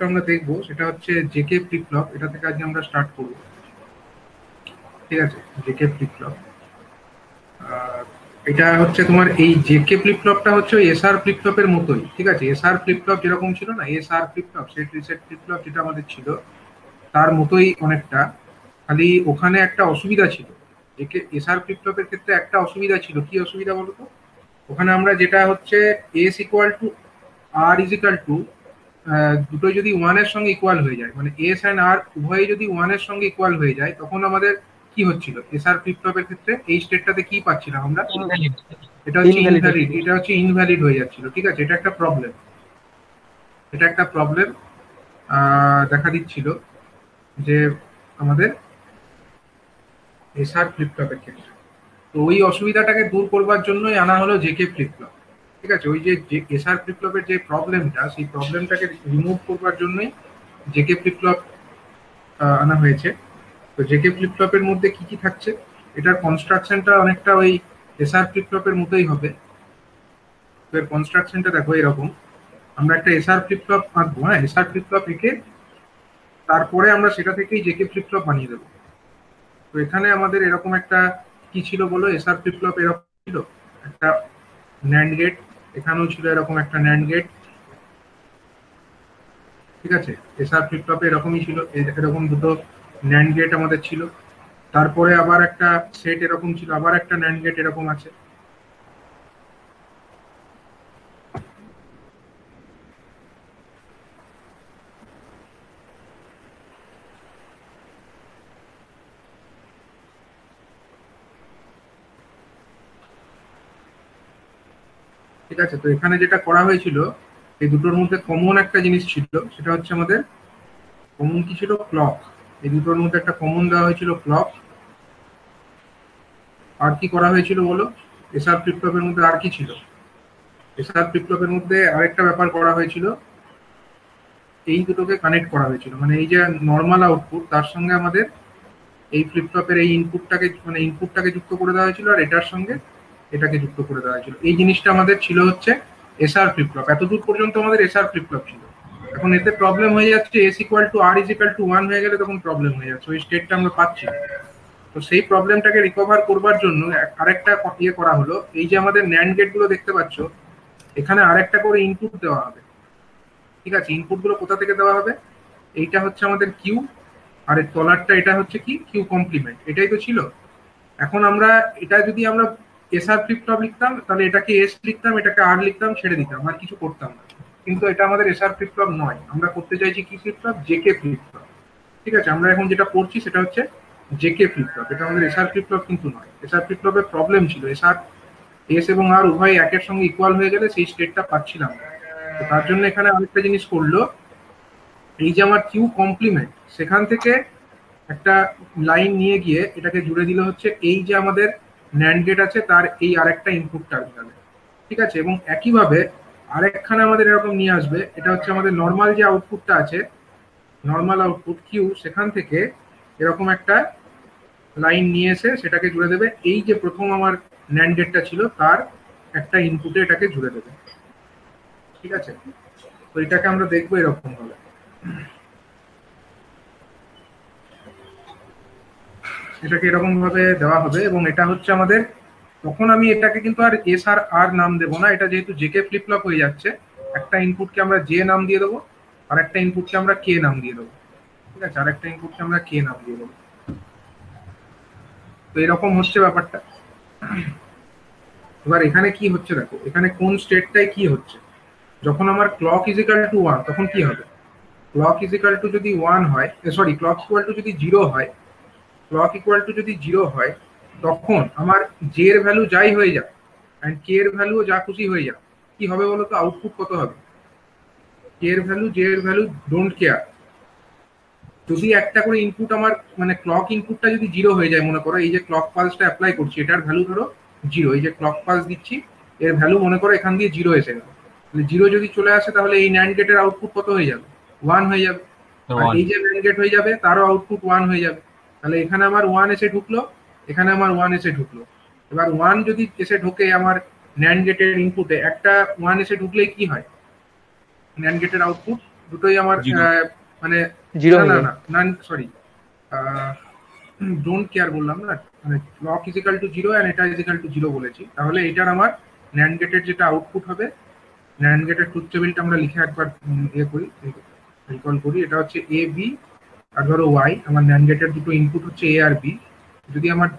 ফ্লপটা আমরা দেখব, সেটা হচ্ছে জেকে ফ্লিপ ফ্লপ এটা থেকে আজকে আমরা স্টার্ট করব। ঠিক আছে? জেকে ফ্লিপ ফ্লপ এটা হচ্ছে তোমার এই জেকে ফ্লিপ ফ্লপটা হচ্ছে ওই এসআর ফ্লিপ ফ্লপের মতোই, ঠিক আছে? এসআর ফ্লিপ ফ্লপ যেরকম ছিল না SR flip flop set reset flip flop যেটা আমাদের ছিল, তার মতোই অনেকটা। খালি ওখানে একটা অসুবিধা ছিল। জেকে এসআর ফ্লিপ ফ্লপের ক্ষেত্রে একটা অসুবিধা ছিল। কি অসুবিধা বলো তো ওখানে আমরা যেটা হচ্ছে S equal to R is equal to দুটো যদি ওয়ানের সঙ্গে ইকুয়াল হয়ে যায় মানে এস অ্যান্ড আর উভয়ে যদি ওয়ানের সঙ্গে ইকুয়াল হয়ে যায় তখন আমাদের কি হচ্ছিল? এসআর ফ্লিপ ফ্লপের ক্ষেত্রে এই স্টেটটাতে কি পাচ্ছিলাম আমরা? এটা হচ্ছে ইনভ্যালিড এটা হচ্ছে ইনভ্যালিড হয়ে যাচ্ছিল ঠিক আছে? এটা একটা প্রবলেম এটা একটা প্রবলেম দেখা দিচ্ছিল যে আমাদের এসআর ফ্লিপ ফ্লপের ক্ষেত্রে। তো ওই অসুবিধাটাকে দূর করবার জন্যই আনা হলো জেকে ফ্লিপ ফ্লপ ঠিক আছে, ওই যে এসআর ফ্লপের যে প্রবলেমটা সেই প্রবলেমটাকে রিমুভ করবার জন্যই জেকে ফ্লপ আনা হয়েছে। তো জেকে ফ্লিপ ফ্লপের মধ্যে কি কি থাকছে? এটার কনস্ট্রাকশনটা অনেকটা ওই এসআর ফ্লিপফ্লপের মতোই হবে। তো এর কনস্ট্রাকশনটা দেখো এরকম। আমরা একটা এসআর ফ্লিপ ফ্লপ আঁকবো হ্যাঁ? এসআর ফ্লিপ ফ্লপ এঁকে তারপরে আমরা সেটা থেকেই জেকে ফ্লিপ ফ্লপ বানিয়ে দেবো। তো এখানে আমাদের এরকম একটা কি ছিল বলো? এসআর ফ্লিপফ্লপ এরকম ছিল? একটা ন্যান্ড গেট এখানেও ছিল এরকম একটা ন্যান্ড গেট ঠিক আছে? এসআর ফ্লিপ ফ্লপে এরকমই ছিল। এরকম দুটো ন্যান্ড গেট আমাদের ছিল। তারপরে আবার একটা সেট এরকম ছিল। আবার একটা ন্যান্ড গেট এরকম আছে। আছে, তো এখানে যেটা করা হয়েছিল, এই দুটোর মধ্যে কমন একটা জিনিস ছিল, সেটা হচ্ছে আমাদের কমন কি ছিল? ক্লক এই দুটোর মধ্যে একটা কমন দেওয়া হয়েছিল ক্লক আর কি করা হয়েছিল বলো? এসআর ফ্লিপটপের মধ্যে আর কি ছিল? এসআর ফ্লিপটপের মধ্যে আরেকটা ব্যাপার করা হয়েছিল। এই দুটোকে কানেক্ট করা হয়েছিল। মানে এই যে নর্মাল আউটপুট তার সঙ্গে আমাদের এই ফ্লিপটপের এই ইনপুটটাকে মানে ইনপুটটাকে যুক্ত করে দেওয়া হয়েছিল, আর এটার সঙ্গে এটাকে যুক্ত করে দেওয়া হয়েছিল। এই জিনিসটা আমাদের ছিল হচ্ছে এসআর ফ্লিপফ্লপ এতদূর পর্যন্ত আমাদের এসআর ফ্লিপফ্লপ ছিল। এখন এতে প্রবলেম হয়ে যাচ্ছে S equal to R is equal to one হয়ে গেলে তখন প্রবলেম হয়ে যাচ্ছে। ওই স্টেটটা আমরা পাচ্ছি তো সেই প্রবলেমটাকে রিকভার করবার জন্য আরেকটা ইয়ে করা হলো। এই যে আমাদের ন্যান্ড গেটগুলো দেখতে পাচ্ছ, এখানে আরেকটা করে ইনপুট দেওয়া হবে। ঠিক আছে ইনপুটগুলো কোথা থেকে দেওয়া হবে? এইটা হচ্ছে আমাদের কিউ আর এর তলারটা এটা হচ্ছে কি? কিউ কমপ্লিমেন্ট এটাই তো ছিল। এখন আমরা, এটা যদি আমরা এসআর ফ্লিপটপ লিখতাম, তাহলে এটাকে এস লিখতাম, এটাকে আর লিখতাম, ছেড়ে দিতাম, আর কিছু করতাম না। কিন্তু এটা আমাদের এসআর ফ্লিপটপ নয়। আমরা করতে চাইছি কি ফ্লিপটপ জেকে ফ্লিপটপ ঠিক আছে, আমরা এখন যেটা করছি সেটা হচ্ছে জেকে ফ্লিপটপ এটা আমাদের এসআর ফ্লিপটপ কিন্তু নয়। এসআর ফ্লিপটপের প্রবলেম ছিল। এসআর এস এবং আর উভয় একের সঙ্গে ইকুয়াল হয়ে গেলে সেই স্টেটটা পাচ্ছিলাম তো তার জন্য এখানে আরেকটা জিনিস করল। এই যে আমার কিউ কমপ্লিমেন্ট সেখান থেকে একটা লাইন নিয়ে গিয়ে এটাকে জুড়ে দিলে হচ্ছে এই যে আমাদের ন্যান্ড গেট আছে, তার এই আরেকটা ইনপুট টার্মিনালে ঠিক আছে? এবং একইভাবে আরেকখানে আমাদের এরকম নিয়ে আসবে। এটা হচ্ছে আমাদের নর্মাল যে আউটপুটটা আছে নর্মাল আউটপুট কিউ সেখান থেকে এরকম একটা লাইন নিয়ে এসে সেটাকে জুড়ে দেবে। এই যে প্রথম আমার ন্যান্ড গেটটা ছিল, তার একটা ইনপুটে এটাকে জুড়ে দেবে। ঠিক আছে? তো এটাকে আমরা দেখব এরকম ভাবে। এটাকে এরকম ভাবে দেওয়া হবে এবং এটা হচ্ছে আমাদের, তখন আমি এটাকে কিন্তু আর এস আর আর নাম দেবো না, এটা যেহেতু জেকে ফ্লিপ ফ্লপ হয়ে যাচ্ছে, একটা ইনপুটকে আমরা জে নাম দিয়ে দেবো, আর একটা ইনপুটকে আমরা কে নাম দিয়ে দেবো, ঠিক আছে? আর একটা ইনপুটকে আমরা কে নাম দিয়ে দেবো। তো এরকম হচ্ছে ব্যাপারটা। এবার এখানে কি হচ্ছে দেখো, এখানে কোন স্টেটটাই কি হচ্ছে? যখন আমার ক্লক ইজিক্যাল টু ওয়ান তখন কি হবে? ক্লক ইজিক্যাল টু যদি ওয়ান হয় সরি ক্লক ইকুয়াল টু যদি জিরো হয় ক্লক ইকুয়াল টু যদি জিরো হয় তখন আমার জে এর ভ্যালু যাই হয়ে যাক অ্যান্ড কে এর ভ্যালুও যা খুশি হয়ে যাক কি হবে বলো তো আউটপুট কত হবে? কে এর ভ্যালু জে এর ভ্যালু ডোন্ট কেয়ার যদি একটা করে ইনপুট আমার মানে ক্লক ইনপুটটা যদি জিরো হয়ে যায় মনে করো এই যে ক্লক পালসটা অ্যাপ্লাই করছি এটার ভ্যালু ধরো জিরো এই যে ক্লক পালস দিচ্ছি এর ভ্যালু মনে করো এখান দিয়ে জিরো এসে গেল। জিরো যদি চলে আসে তাহলে এই ন্যান্ড গেটের আউটপুট কত হয়ে যাবে? ওয়ান হয়ে যাবে। এই যে ন্যান্ড গেট হয়ে যাবে তারও আউটপুট ওয়ান হয়ে যাবে। তাহলে এখানে আমার ওয়ান এসে ঢুকলো এখানে আমার ওয়ান এসে ঢুকলো। এবার ওয়ান যদি এসে ঢোকে আমার ন্যান্ড গেটের ইনপুটে একটা ওয়ান এসে ঢুকলে কি হয়? ন্যান্ড গেটের আউটপুট দুটোই আমার মানে জিরো না না না সরি ডোন্ট কেয়ার বললাম না মানে clock is equal to zero and এটা ইজিক্যাল টু জিরো বলেছি। তাহলে এটার আমার ন্যান্ড গেটের যেটা আউটপুট হবে ন্যান্ড গেটের ট্রুথ টেবিলটা আমরা লিখে একবার ইয়ে করি রিকল করি এটা হচ্ছে এ বি আর ধরো ওয়াই আমার ন্যান্ড গেটের দুটো ইনপুট হচ্ছে এ আর বি যদি আমার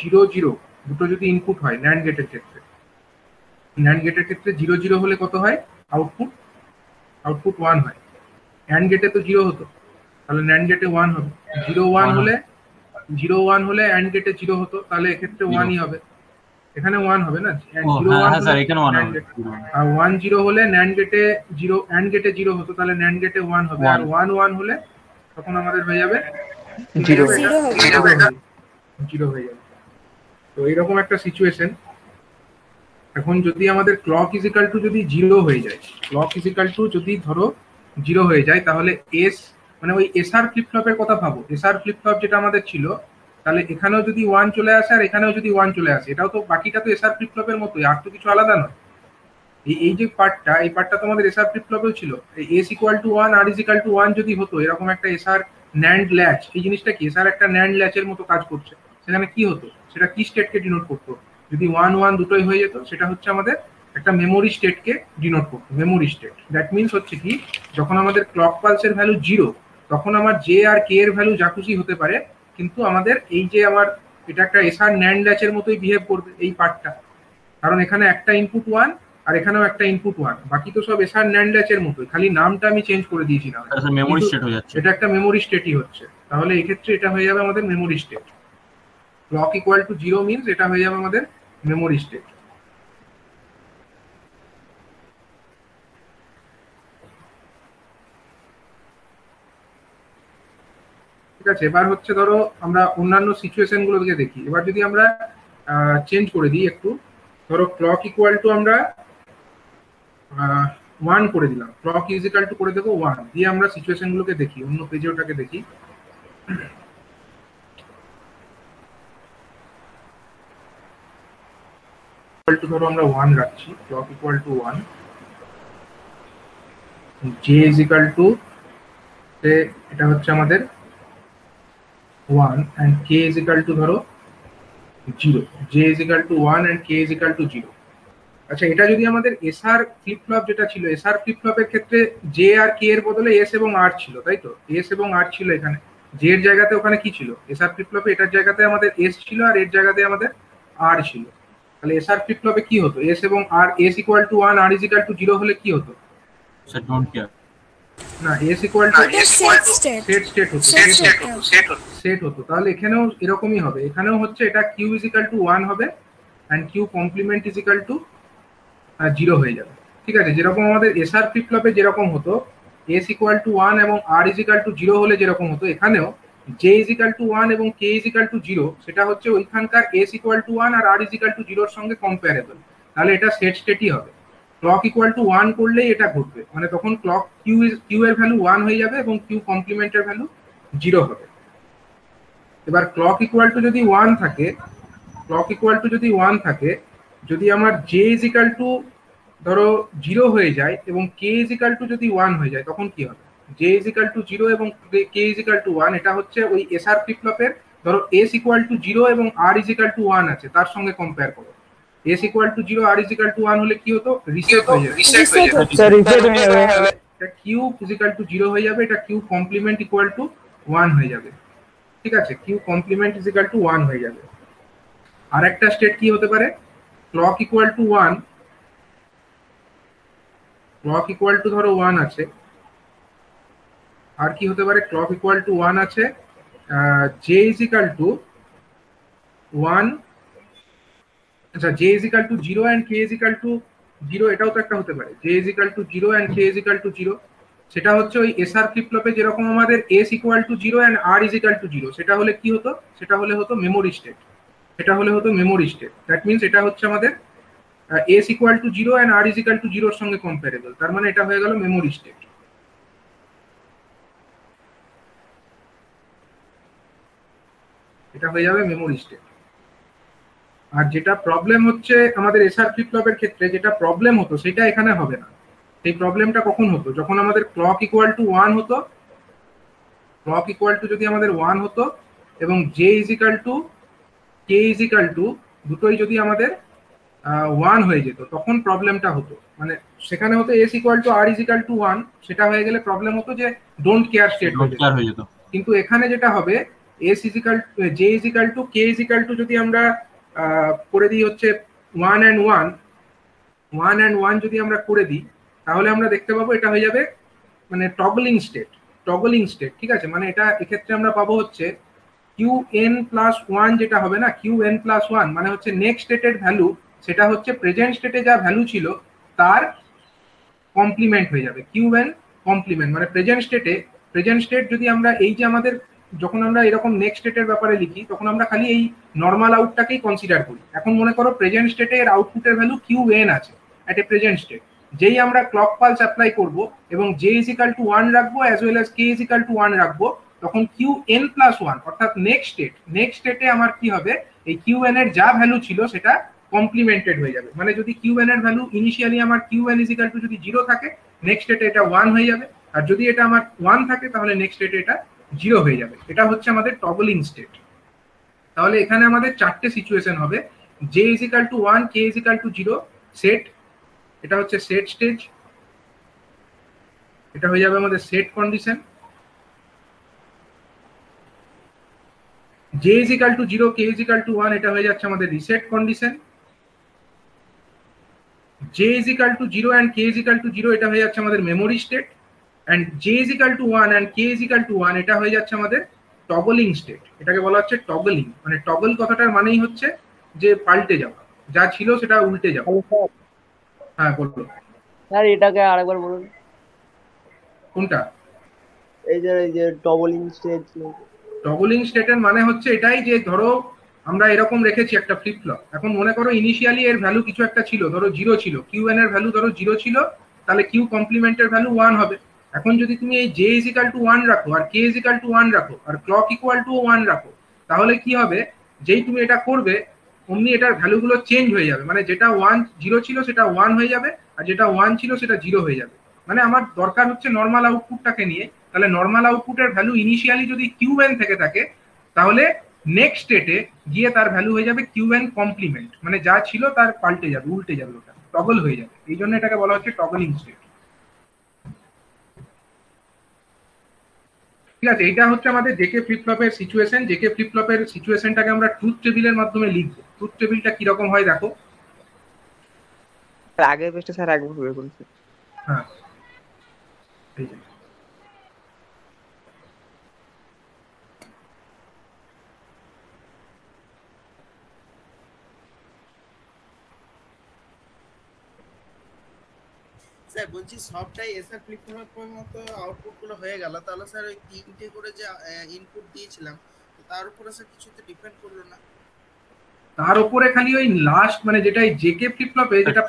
জিরো জিরো দুটো যদি ইনপুট হয় ন্যান্ড গেটের ক্ষেত্রে। ন্যান্ড গেটের ক্ষেত্রে জিরো জিরো হলে কত হয়? আউটপুট আউটপুট ওয়ান হয়। অ্যান্ড গেটে তো জিরো হতো। তাহলে ন্যান্ড গেটে ওয়ান হবে। জিরো ওয়ান হলে জিরো ওয়ান হলে অ্যান্ড গেটে জিরো হতো। তাহলে এক্ষেত্রে ওয়ানই হবে। এখানে ওয়ান হবে না? হ্যাঁ ওয়ান হ্যাঁ স্যার এখানে ওয়ান হবে। আর ওয়ান জিরো হলে ন্যান্ড গেটে জিরো অ্যান্ড গেটে জিরো হতো। তাহলে ন্যান্ড গেটে ওয়ান হবে। আর ওয়ান ওয়ান হলে তখন আমাদের হয়ে যাবে? জিরো হয়ে যাবে। তো এরকম একটা সিচুয়েশন এখন যদি আমাদের ক্লক ইজিক্যাল টু যদি জিরো হয়ে যায় ক্লক ইজিক্যাল টু যদি ধরো জিরো হয়ে যায় তাহলে এস মানে ওই এসআর ফ্লিপ ফ্লপের কথা ভাবো। এসআর ফ্লিপ ফ্লপ যেটা আমাদের ছিল তাহলে এখানেও যদি ওয়ান চলে আসে আর এখানেও যদি ওয়ান চলে আসে এটাও তো বাকিটা তো এসআর ফ্লিপ ফ্লপের মতোই আর তো কিছু আলাদা নয়। এই যে পার্টটা এই পার্টটা তো আমাদের এসআর ফ্লিপ ফ্লপেও ছিল S equal to one R is equal to one যদি হতো, এরকম একটা এসআর ন্যান্ড ল্যাচ এই জিনিসটা কি? এসআর একটা ন্যান্ড ল্যাচের মতো কাজ করছে। সেখানে কি হতো? সেটা কি স্টেটকে ডিনোট করতো? যদি ওয়ান ওয়ান দুটোই হয়ে যেত, সেটা হচ্ছে আমাদের একটা মেমোরি স্টেটকে ডিনোট করতো মেমোরি স্টেট দ্যাট মিনস হচ্ছে কি, যখন আমাদের ক্লক পালসের ভ্যালু জিরো তখন আমার জে আর কে এর ভ্যালু যা খুশি হতে পারে, কিন্তু আমাদের এই যে আমার, এটা একটা এসআর ন্যান্ড ল্যাচের মতোই বিহেভ করবে এই পার্টটা কারণ এখানে একটা ইনপুট ওয়ান আর এখানেও একটা ইনপুট ওয়ান বাকি তো সব এসআর ন্যান্ড ল্যাচের মতোই খালি নামটা আমি চেঞ্জ করে দিয়েছিলাম মেমোরি স্টেট হয়ে যাচ্ছে। এটা একটা মেমোরি স্টেটই হচ্ছে। তাহলে এক্ষেত্রে এটা হয়ে যাবে আমাদের memory state clock equal to zero means এটা হয়ে যাবে আমাদের মেমোরি স্টেট ঠিক আছে এবার হচ্ছে ধরো আমরা অন্যান্য সিচুয়েশনগুলো দিকে দেখি। এবার যদি আমরা চেঞ্জ করে দিই একটু ধরো ক্লক ইকুয়াল টু আমরা ওয়ান করে দিলাম। ক্লক ইজিক্যাল টু করে দেবো ওয়ান দিয়ে আমরা সিচুয়েশন গুলোকে দেখি, অন্য পেজে ওটাকে দেখি। ধরো আমরা ওয়ান রাখছি clock equal to one J is equal to এটা হচ্ছে আমাদের one and K is equal to ধরো zero J is equal to one and K is equal to zero আচ্ছা এটা যদি আমাদের এসআর ফ্লিপ ফ্লপ যেটা ছিল এসআর ফ্লিপ ফ্লপের ক্ষেত্রে জে আর কে এর বদলে এস এবং আর ছিল তাই তো? এস এবং আর ছিল এখানে। জে এর জায়গাতে ওখানে কি ছিল? এসআর ফ্লিপ ফ্লপে এটার জায়গাতে আমাদের এস ছিল আর এর জায়গাতে আমাদের আর ছিল। তাহলে এসআর ফ্লিপ ফ্লপে কি হতো? এস এবং R S equal to one R is equal to zero হলে কি হতো? স্যার ডোন্ট কেয়ার না S equal to. Set state হতো set state state হতো সেট হতো। তাহলে এখানেও এরকমই হবে। এখানেও হচ্ছে এটা Q is equal to one হবে and Q complement is equal to zero হয়ে যাবে। ঠিক আছে? যেরকম আমাদের এসআর ফ্লিপ ফ্লপে যেরকম হতো এস ইকুয়াল টু ওয়ান এবং R is equal to zero হলে যেরকম হতো, এখানেও J is equal to one এবং K is equal to zero সেটা হচ্ছে ওইখানকার এস ইকুয়াল টু ওয়ান আর আর ইজ ইকাল টু জিরোর সঙ্গে কম্পারেবল তাহলে এটা সেট স্টেটই হবে। ক্লক ইকুয়াল টু ওয়ান করলেই এটা ঘটবে। মানে তখন ক্লক কিউ কিউ এর ভ্যালু ওয়ান হয়ে যাবে এবং কিউ কমপ্লিমেন্টের ভ্যালু জিরো হবে। এবার ক্লক ইকুয়াল টু যদি ওয়ান থাকে ক্লক ইকুয়াল টু যদি ওয়ান থাকে যদি আমার জে ইজ ইকাল টু ধরো জিরো হয়ে যায় এবং কে ইজ ইকাল টু যদি ওয়ান হয়ে যায় তখন কি হবে J is equal to zero এবং K is equal to one এটা হচ্ছে ওই এসআর ফ্লিপফ্লপের ধরো এস ইকুয়াল টু জিরো এবং R is equal to one আছে তার সঙ্গে কম্পেয়ার করো S equal to zero R is equal to one হলে কি হতো রিসেট হয়ে যাবে হয়ে এটা কিউ ইজিক্যাল টু জিরো হয়ে যাবে এটা Q complement equal to one হয়ে যাবে ঠিক আছে Q complement is equal to one হয়ে যাবে আর একটা স্টেট কি হতে পারে clock equal to one clock equal to ধরো ওয়ান আছে আর কি হতে পারে ক্লক ইকুয়াল টু ওয়ান আছে J is equal to one আচ্ছা J is equal to zero and K is equal to zero এটাও তো একটা হতে পারে J is equal to zero and K is equal to zero সেটা হচ্ছে ওই এসআর ফ্লিপফ্লপে যেরকম আমাদের S equal to zero and R is equal to zero সেটা হলে কি হতো সেটা হলে হতো মেমোরি স্টেট এটা হলে হতো মেমোরি স্টেট দ্যাট মিনস এটা হচ্ছে আমাদের S equal to zero and R is is equal to জিরোর সঙ্গে কম্পারেবল তার মানে এটা হয়ে গেল মেমোরি স্টেট এটা হয়ে যাবে মেমোরি স্টেট আর যেটা প্রবলেম হচ্ছে আমাদের এসআর ফ্লিপফ্লপের ক্ষেত্রে, যেটা প্রবলেম হতো, সেটা এখানে হবে না। সেই প্রবলেমটা কখন হতো? যখন আমাদের ক্লক ইকুয়াল টু ওয়ান হতো ক্লক ইকুয়াল টু যদি আমাদের ওয়ান হতো, এবং J is equal to K is equal to দুটোই যদি আমাদের ওয়ান হয়ে যেত তখন প্রবলেমটা হতো। মানে সেখানে হতো S equal to R is equal to one সেটা হয়ে গেলে প্রবলেম হতো যে ডোন্ট কেয়ার স্টেট হয়ে যেত। কিন্তু এখানে যেটা হবে S is equal J is equal to K is equal to যদি আমরা আহ, করে দিই হচ্ছে one and one one and one যদি আমরা করে দিই তাহলে আমরা দেখতে পাবো এটা হয়ে যাবে মানে টগলিং স্টেট টগলিং স্টেট ঠিক আছে? মানে এটা এক্ষেত্রে আমরা পাবো হচ্ছে কিউ এন প্লাস ওয়ান যেটা হবে না কিউ এন প্লাস ওয়ান মানে হচ্ছে নেক্সট স্টেটের ভ্যালু সেটা হচ্ছে প্রেজেন্ট স্টেটে যা ভ্যালু ছিল, তার কমপ্লিমেন্ট হয়ে যাবে। কিউ এন কমপ্লিমেন্ট মানে প্রেজেন্ট স্টেটে প্রেজেন্ট স্টেট যদি আমরা এই যে আমাদের, যখন আমরা এরকম নেক্সট স্টেটের ব্যাপারে লিখি, তখন আমরা খালি এই নর্মাল আউটটাকেই কনসিডার করি। এখন মনে করো প্রেজেন্ট স্টেটে এর আউটপুটের ভ্যালু কিউ এন আছে অ্যাট এ প্রেজেন্ট স্টেট যেই আমরা ক্লক পালস অ্যাপ্লাই করব এবং J is equal to one রাখব as well as K is equal to one রাখব তখন কিউ এন প্লাস ওয়ান অর্থাৎ নেক্সট স্টেট নেক্সট স্টেটে আমার কি হবে? এই কিউ এন এর যা ভ্যালু ছিল সেটা কমপ্লিমেন্টেড হয়ে যাবে। মানে যদি কিউ এন এর ভ্যালু ইনিশিয়ালি আমার Q n is equal to যদি জিরো থাকে নেক্সট স্টেটে এটা ওয়ান হয়ে যাবে। আর যদি এটা আমার ওয়ান থাকে, তাহলে নেক্সট স্টেটে এটা জিরো হয়ে যাবে। এটা হচ্ছে আমাদের টগলিং স্টেট তাহলে এখানে আমাদের চারটে সিচুয়েশন হবে। J is equal to one K is equal to zero set এটা হচ্ছে সেট স্টেজ এটা হয়ে যাবে আমাদের set condition J is equal to zero K is equal to one এটা হয়ে যাচ্ছে আমাদের reset condition J is equal to zero and K is equal to zero এটা হয়ে যাচ্ছে আমাদের memory state and J is equal to one and K is equal to one এটা হয়ে যাচ্ছে আমাদের টগলিং স্টেট এটাকে বলা হচ্ছে টগলিং মানে টগল কথাটার মানেই হচ্ছে যে পাল্টে যাওয়া। যা ছিল সেটা উল্টে যাওয়া। হ্যাঁ বলল স্যার এটাকে আরেকবার বলুন। কোনটা? এই যে এই যে ডবলিং স্টেজ টগলিং স্টেটের মানে হচ্ছে এটাই যে ধরো আমরা এরকম রেখেছি একটা ফ্লিপ ফ্লপ এখন মনে করো ইনিশিয়ালি এর ভ্যালু কিছু একটা ছিল, ধরো জিরো ছিল। কিউ এন এর ভ্যালু ধরো জিরো ছিল, তাহলে কিউ কমপ্লিমেন্টের ভ্যালু ওয়ান হবে। এখন যদি তুমি এই জে ইজিক্যাল টু ওয়ান রাখো আর K is equal to one রাখো আর ক্লক ইকুয়াল টু ওয়ান রাখো, তাহলে কি হবে? যেই তুমি এটা করবে, অমনি এটার ভ্যালুগুলো চেঞ্জ হয়ে যাবে। মানে যেটা ওয়ান জিরো ছিল সেটা ওয়ান হয়ে যাবে আর যেটা ওয়ান ছিল সেটা জিরো হয়ে যাবে। মানে আমার দরকার হচ্ছে নর্মাল আউটপুটটাকে নিয়ে তাহলে নর্মাল আউটপুটের ভ্যালু ইনিশিয়ালি যদি কিউ এন থেকে থাকে তাহলে নেক্সট স্টেটে গিয়ে তার ভ্যালু হয়ে যাবে কিউ এন কমপ্লিমেন্ট মানে যা ছিল তার পাল্টে যাবে উল্টে যাবে ওটা টগল হয়ে যাবে। এই জন্য এটাকে বলা হচ্ছে টগলিং স্টেট ঠিক আছে এটা হচ্ছে আমাদের জেকে ফ্লিপ ফ্লপের সিচুয়েশন জেকে ফ্লিপ ফ্লপের সিচুয়েশনটাকে আমরা ট্রুথ টেবিলের মাধ্যমে লিখব। ট্রুথ টেবিলটা কীরকম হয় দেখো। আগের পেজটা স্যার একবার বের হ্যাঁ এই যে। স্যার বলছি সবটাই এসআর ফ্লিপফ্লপের মতো আউটপুটগুলো হয়ে গেল। তাহলে স্যার ওই তিনটে করে যে ইনপুট দিয়েছিলাম তার উপরে স্যার কিছুতে ডিপেন্ড করল না। তার উপরে খালি ওই লাস্ট মানে যেটা জেকে ফ্লিপ ফ্লপে যেটা।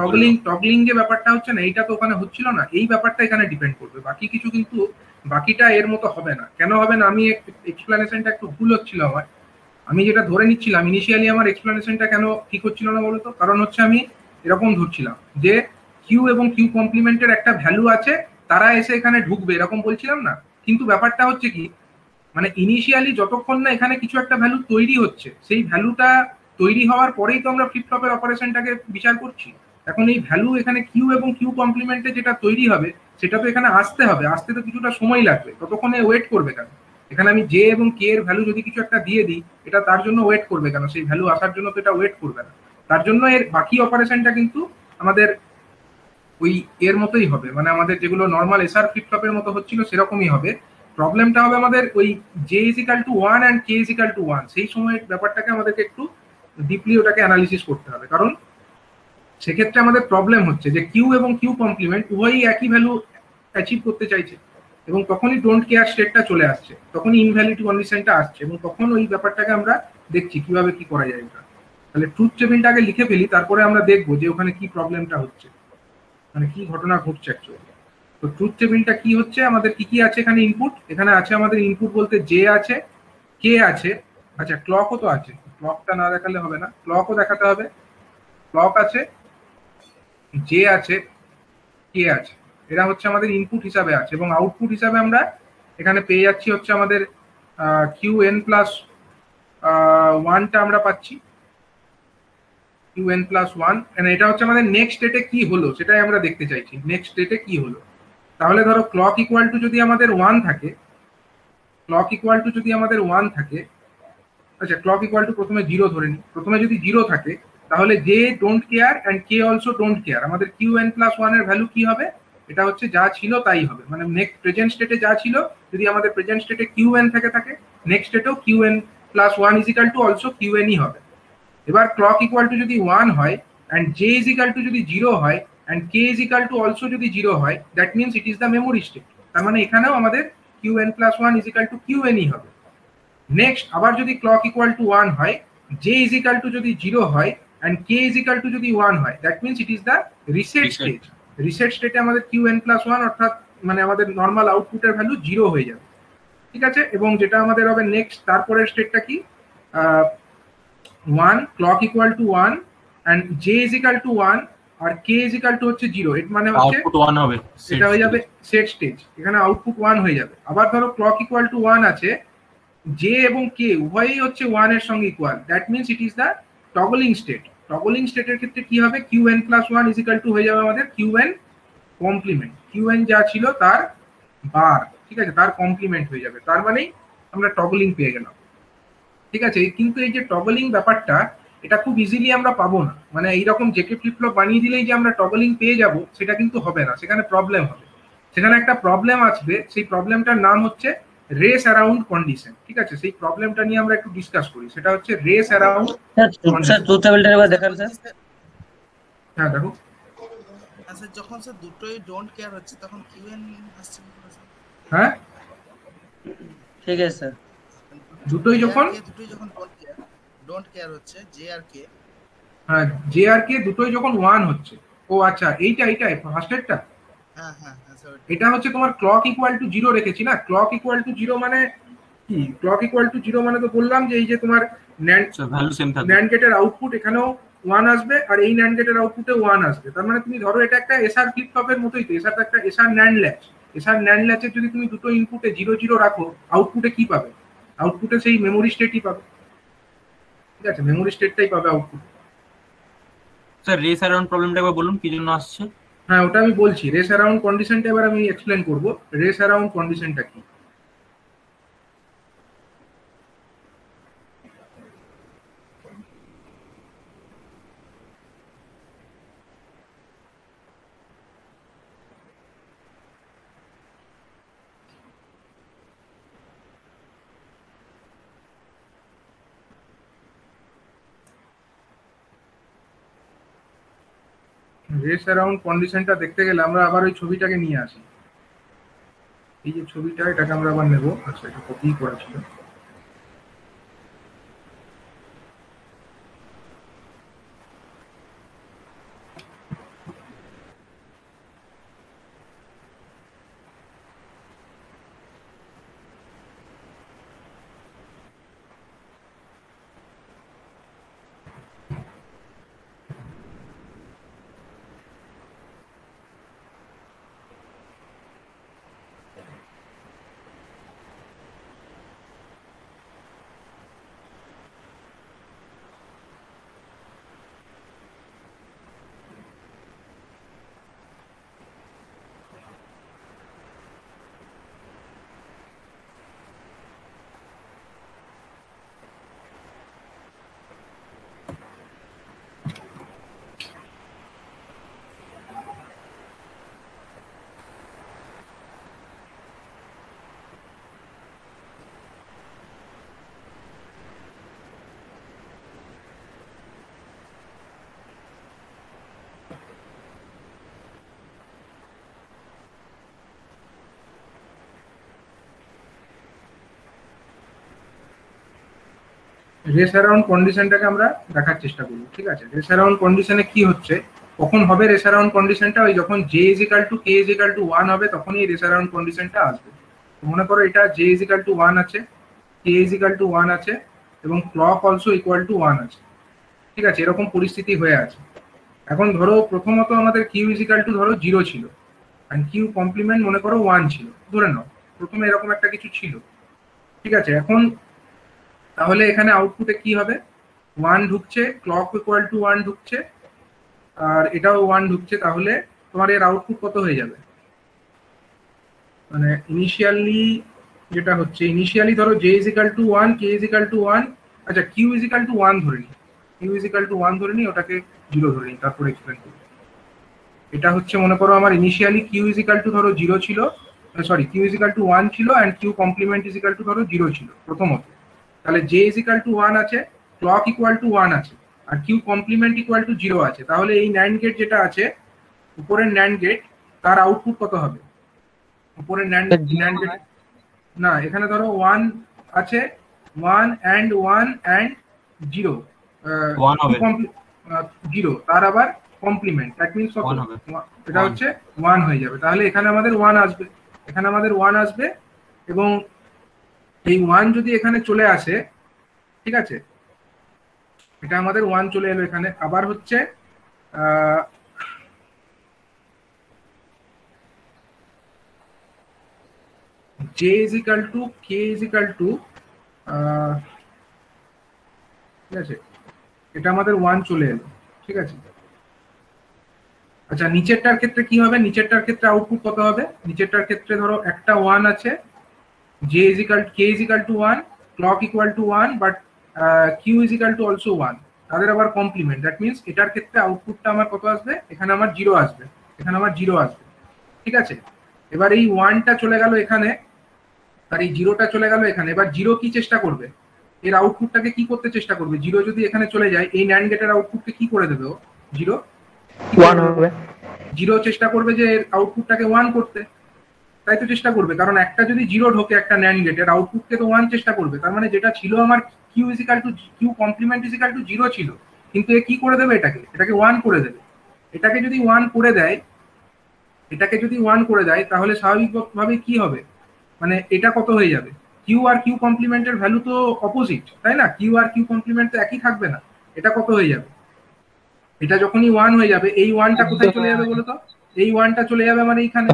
টগলিং টগলিং যে ব্যাপারটা হচ্ছে না এইটা তো ওখানে হচ্ছিল না। এই ব্যাপারটা এখানে ডিপেন্ড করবে। বাকি কিছু কিন্তু বাকিটা এর মতো হবে না। কেন হবে না? আমি এক্সপ্লেনেশনটা একটু ভুল হচ্ছিল আমার। আমি যেটা ধরে নিচ্ছিলাম ইনিশিয়ালি আমার এক্সপ্লেনেশনটা কেন ঠিক হচ্ছিল না বলতো? কারণ হচ্ছে আমি এরকম ধরছিলাম যে কিউ এবং কিউ কমপ্লিমেন্টের একটা ভ্যালু আছে, তারা এসে এখানে ঢুকবে, এরকম বলছিলাম না। কিন্তু ব্যাপারটা হচ্ছে কি মানে ইনিশিয়ালি যতক্ষণ না এখানে কিছু একটা ভ্যালু তৈরি হচ্ছে, সেই ভ্যালুটা তৈরি হওয়ার পরেই তো আমরা ফ্লিপ ফ্লপের অপারেশনটাকে বিচার করছি। এখন এই ভ্যালু এখানে কিউ এবং কিউ কমপ্লিমেন্টে যেটা তৈরি হবে, সেটা তো এখানে আসতে হবে, আসতে তো কিছুটা সময় লাগবে, ততক্ষণে ওয়েট করবে কেন? এখানে আমি জে এবং কে এর ভ্যালু যদি কিছু একটা দিয়ে দিই, এটা তার জন্য ওয়েট করবে কেন? সেই ভ্যালু আসার জন্য তো এটা ওয়েট করবে না। তার জন্য এর বাকি অপারেশনটা কিন্তু আমাদের ওই এর মতোই হবে। মানে আমাদের যেগুলো নর্মাল এসআর ফ্লিপ ফ্লপের মতো হচ্ছিল, সেরকমই হবে। প্রবলেমটা হবে আমাদের ওই J is equal to one and K is equal to one সেই সময়ের ব্যাপারটাকে আমাদেরকে একটু ডিপলি ওটাকে অ্যানালিসিস করতে হবে। কারণ সেক্ষেত্রে আমাদের প্রবলেম হচ্ছে যে কিউ এবং কিউ কমপ্লিমেন্ট উভয়ই একই ভ্যালু অ্যাচিভ করতে চাইছে এবং তখনই ডোন্ট কেয়ার স্টেটটা চলে আসছে। তখনই ইনভ্যালিড কন্ডিশনটা আসছে এবং তখন ওই ব্যাপারটাকে আমরা দেখছি কীভাবে কি করা যায় ওটা। তাহলে ট্রুথ টেবিলটাকে লিখে ফেলি, তারপরে আমরা দেখব যে ওখানে কি প্রবলেমটা হচ্ছে। মানে কি ঘটনা ঘটছে অ্যাকচুয়ালি তো ট্রুথ টেবিলটা কি হচ্ছে? আমাদের কি কি আছে এখানে ইনপুট এখানে আছে আমাদের ইনপুট বলতে যে আছে, কে আছে আচ্ছা ক্লকও তো আছে। ক্লকটা না দেখালে হবে না। ক্লকও দেখাতে হবে। ক্লক আছে, যে আছে, কে আছে। এরা হচ্ছে আমাদের ইনপুট হিসাবে আছে এবং আউটপুট হিসাবে আমরা এখানে পেয়ে যাচ্ছি হচ্ছে আমাদের কিউ এন প্লাস ওয়ানটা আমরা পাচ্ছি। এন প্লাস ওয়ান এটা হচ্ছে আমাদের নেক্সট স্টেটে কি হলো, সেটাই আমরা দেখতে চাইছি। নেক্সট স্টেটে কি হলো? তাহলে ধরো ক্লক ইকুয়াল টু যদি আমাদের ওয়ান থাকে ক্লক ইকুয়াল টু যদি আমাদের ওয়ান থাকে আচ্ছা ক্লক ইকুয়াল টু প্রথমে জিরো ধরে নিই। প্রথমে যদি জিরো থাকে, তাহলে J don't care and K also don't care আমাদের কিউ এন প্লাস ওয়ানের ভ্যালু কি হবে? এটা হচ্ছে যা ছিল তাই হবে। মানে নেক্সট প্রেজেন্ট স্টেটে যা ছিল, যদি আমাদের প্রেজেন্ট স্টেটে কিউ এন থেকে থাকে next স্টেটেও Q n plus one is equal to also Q এনই হবে। এবার ক্লক ইকুয়াল টু যদি ওয়ান হয় and J is equal to যদি জিরো হয় and K is equal to also যদি জিরো হয় that means it is the memory state তার মানে এখানেও আমাদের Q n plus one is equal to Q এনই হবে। নেক্সট আবার যদি ক্লক ইকুয়াল টু ওয়ান হয় জে ইজিক্যাল টু যদি জিরো হয় and K is equal to যদি ওয়ান হয় that means it is the reset state reset স্টেটে আমাদের কিউ এন প্লাস ওয়ান অর্থাৎ মানে আমাদের নর্মাল আউটপুটের ভ্যালু জিরো হয়ে যাবে। ঠিক আছে? এবং যেটা আমাদের হবে নেক্সট তারপরের স্টেটটা কি? One clock equal to one and J is equal to one R K is equal to হচ্ছে জিরো এর মানে হচ্ছে আউটপুট ওয়ান হবে। এটা হয়ে যাবে সেট স্টেজ এখানে আউটপুট ওয়ান হয়ে যাবে। আবার ধরো ক্লক ইকুয়াল টু ওয়ান আছে। জে এবং কে উভয়ই হচ্ছে ওয়ানের সঙ্গে equal that means it is the toggling state toggling স্টেটের ক্ষেত্রে কি হবে? N plus one is equal to হয়ে যাবে আমাদের এন কমপ্লিমেন্ট কিউ এন যা ছিল তার বার ঠিক আছে? তার কমপ্লিমেন্ট হয়ে যাবে। তার মানেই আমরা টগলিং পেয়ে গেলাম। ঠিক আছে? কিন্তু এই যে টগলিং ব্যাপারটা এটা খুব ইজিলি আমরা পাবো না। মানে এইরকম জেকে ফ্লিপফ্লপ বানিয়ে দিলেই যে আমরা টগলিং পেয়ে যাব সেটা কিন্তু হবে না। সেখানে প্রবলেম হবে। সেখানে একটা প্রবলেম আসবে সেই প্রবলেমটার নাম হচ্ছে রেস অ্যারাউন্ড কন্ডিশন ঠিক আছে? সেই প্রবলেমটা নিয়ে আমরা একটু ডিসকাস করি। সেটা হচ্ছে রেস অ্যারাউন্ড স্যার ট্রুথ টেবিলটা একবার দেখান স্যার। হ্যাঁ দেখো। স্যার যখন স্যার দুটোই ডোন্ট কেয়ার হচ্ছে তখন আসছে? হ্যাঁ? ঠিক আছে স্যার। দুটোই যখন দুটোই যখন ডোন্ট কেয়ার হচ্ছে জে আর কে হ্যাঁ জে আর কে দুটোই যখন ওয়ান হচ্ছে। ও আচ্ছা এইটা এইটাই ফার্স্টেরটা হ্যাঁ হ্যাঁ হ্যাঁ স্যার এটা হচ্ছে তোমার ক্লক ইকুয়াল টু জিরো রেখেছি না? ক্লক ইকুয়াল টু জিরো মানে কি? ক্লক ইকুয়াল টু জিরো মানে তো বললাম যে এই যে তোমার ন্যান্ড ভ্যালু সেম থাকবে। ন্যান্ড গেটের আউটপুট এখানেও ওয়ান আসবে আর এই ন্যান্ড গেটের আউটপুটে ওয়ান আসবে। তার মানে তুমি ধরো এটা একটা এসআর ফ্লিপ ফ্লপের মতোই তো এসআর একটা SR NAND latch SR NAND ল্যাচের যদি তুমি দুটো ইনপুটে জিরো জিরো রাখো আউটপুটে কি পাবে? আউটপুটে সেই মেমোরি স্টেটই পাবে। ঠিক আছে মেমোরি স্টেটটাই পাবে আউটপুট স্যার রেস অ্যারাউন্ড প্রবলেমটা একবার বলুন কি জন্য আসছে? হ্যাঁ ওটা আমি বলছি। রেস অ্যারাউন্ড কন্ডিশনটা এবার আমি এক্সপ্লেন করব। রেস অ্যারাউন্ড কন্ডিশনটা কি? রেস অ্যারাউন্ড কন্ডিশনটা দেখতে গেলে আমরা আবার ওই ছবিটাকে নিয়ে আসি। এই যে ছবিটা, এটাকে আমরা আবার নেব। আচ্ছা এটা কপি করা ছিল। রেস অ্যারাউন্ড কন্ডিশনটাকে আমরা দেখার চেষ্টা করব, ঠিক আছে? রেস অ্যারাউন্ড কন্ডিশনে কি হচ্ছে? কখন হবে রেস অ্যারাউন্ড কন্ডিশনটা ওই যখন J is equal to K is equal to one হবে, তখনই রেস অ্যারাউন্ড কন্ডিশনটা আসবে। মনে করো এটা জে ইজিক্যাল টু ওয়ান আছে কে ইজিক্যাল টু ওয়ান আছে, এবং clock also equal to one আছে। ঠিক আছে? এরকম পরিস্থিতি হয়ে আছে। এখন ধরো প্রথমত আমাদের কিউ ইজিক্যাল টু ধরো জিরো ছিল। অ্যান্ড কিউ কমপ্লিমেন্ট মনে করো ওয়ান ছিল। ধরে নাও, প্রথমে এরকম একটা কিছু ছিল। ঠিক আছে? এখন তাহলে এখানে আউটপুটে কি হবে? ওয়ান ঢুকছে ক্লক ইকুয়াল টু ওয়ান ঢুকছে, আর এটাও ওয়ান ঢুকছে, তাহলে তোমার এর আউটপুট কত হয়ে যাবে? মানে ইনিশিয়ালি যেটা হচ্ছে ইনিশিয়ালি ধরো J is equal to one K is equal to one আচ্ছা Q is equal to one ধরে নিই। Q is equal to one ধরে নিই, ওটাকে জিরো ধরে নিই, তারপরে এক্সপ্লেন করি। এটা হচ্ছে, মনে করো আমার initially Q is equal to ধরো জিরো ছিল sorry Q is equal to one ছিল and Q complement is equal to ধরো জিরো ছিল, প্রথমত। তাহলে J is equal to one আছে ক্লক ইকুয়াল টু ওয়ান আছে আর Q complement equal to zero আছে। তাহলে এই ন্যান্ড গেট যেটা আছে উপরের ন্যান্ড গেট তার আউটপুট কত হবে? উপরের ন্যান্ড ন্যান্ড গেট না এখানে ধরো ওয়ান আছে one and one and zero zero তার আবার কমপ্লিমেন্ট দ্যাট মিনস কত? One হবে। এটা হচ্ছে ওয়ান হয়ে যাবে। তাহলে এখানে আমাদের ওয়ান আসবে। এখানে আমাদের ওয়ান আসবে এবং এই ওয়ান যদি এখানে চলে আসে, ঠিক আছে? এটা আমাদের ওয়ান চলে এলো এখানে। আবার হচ্ছে J is equal to K is equal to ঠিক আছে? এটা আমাদের ওয়ান চলে এলো, ঠিক আছে? আচ্ছা নিচেরটার ক্ষেত্রে কি হবে? নিচেরটার ক্ষেত্রে আউটপুট কত হবে? নিচেরটার ক্ষেত্রে ধরো একটা ওয়ান আছে J is equal K is equal to one clock equal to one but Q is equal to also one তাদের আবার কমপ্লিমেন্ট দ্যাট মিনস এটার ক্ষেত্রে আউটপুটটা আমার কত আসবে? এখানে আমার জিরো আসবে এখানে আমার জিরো আসবে ঠিক আছে? এবার এই ওয়ানটা চলে গেল এখানে আর এই জিরোটা চলে গেল এখানে এবার জিরো কি চেষ্টা করবে? এর আউটপুটটাকে কি করতে চেষ্টা করবে? জিরো যদি এখানে চলে যায় এই ন্যান্ড গেটের আউটপুটকে কি করে দেবে ও? জিরো ওয়ান হবে। জিরো চেষ্টা করবে যে এর আউটপুটটাকে ওয়ান করতে। তাই তো চেষ্টা করবে। কারণ একটা যদি জিরো ঢোকে একটা ন্যান্ড গেটের আউটপুটকে তো ওয়ান চেষ্টা করবে। তার মানে যেটা ছিল আমার Q is equal to Q complement is equal to zero ছিল। কিন্তু এ কি করে দেবে এটাকে? এটাকে ওয়ান করে দেবে। এটাকে যদি ওয়ান করে দেয়, এটাকে যদি ওয়ান করে দেয়, তাহলে স্বাভাবিকভাবে কি হবে? মানে এটা কত হয়ে যাবে? কিউ আর কিউ কমপ্লিমেন্টের ভ্যালু তো অপোজিট তাই না? কিউ আর কিউ কমপ্লিমেন্ট তো একই থাকবে না। এটা কত হয়ে যাবে? এটা যখনই ওয়ান হয়ে যাবে, এই ওয়ানটা কোথায় চলে যাবে বলো তো এই ওয়ানটা চলে যাবে মানে এইখানে।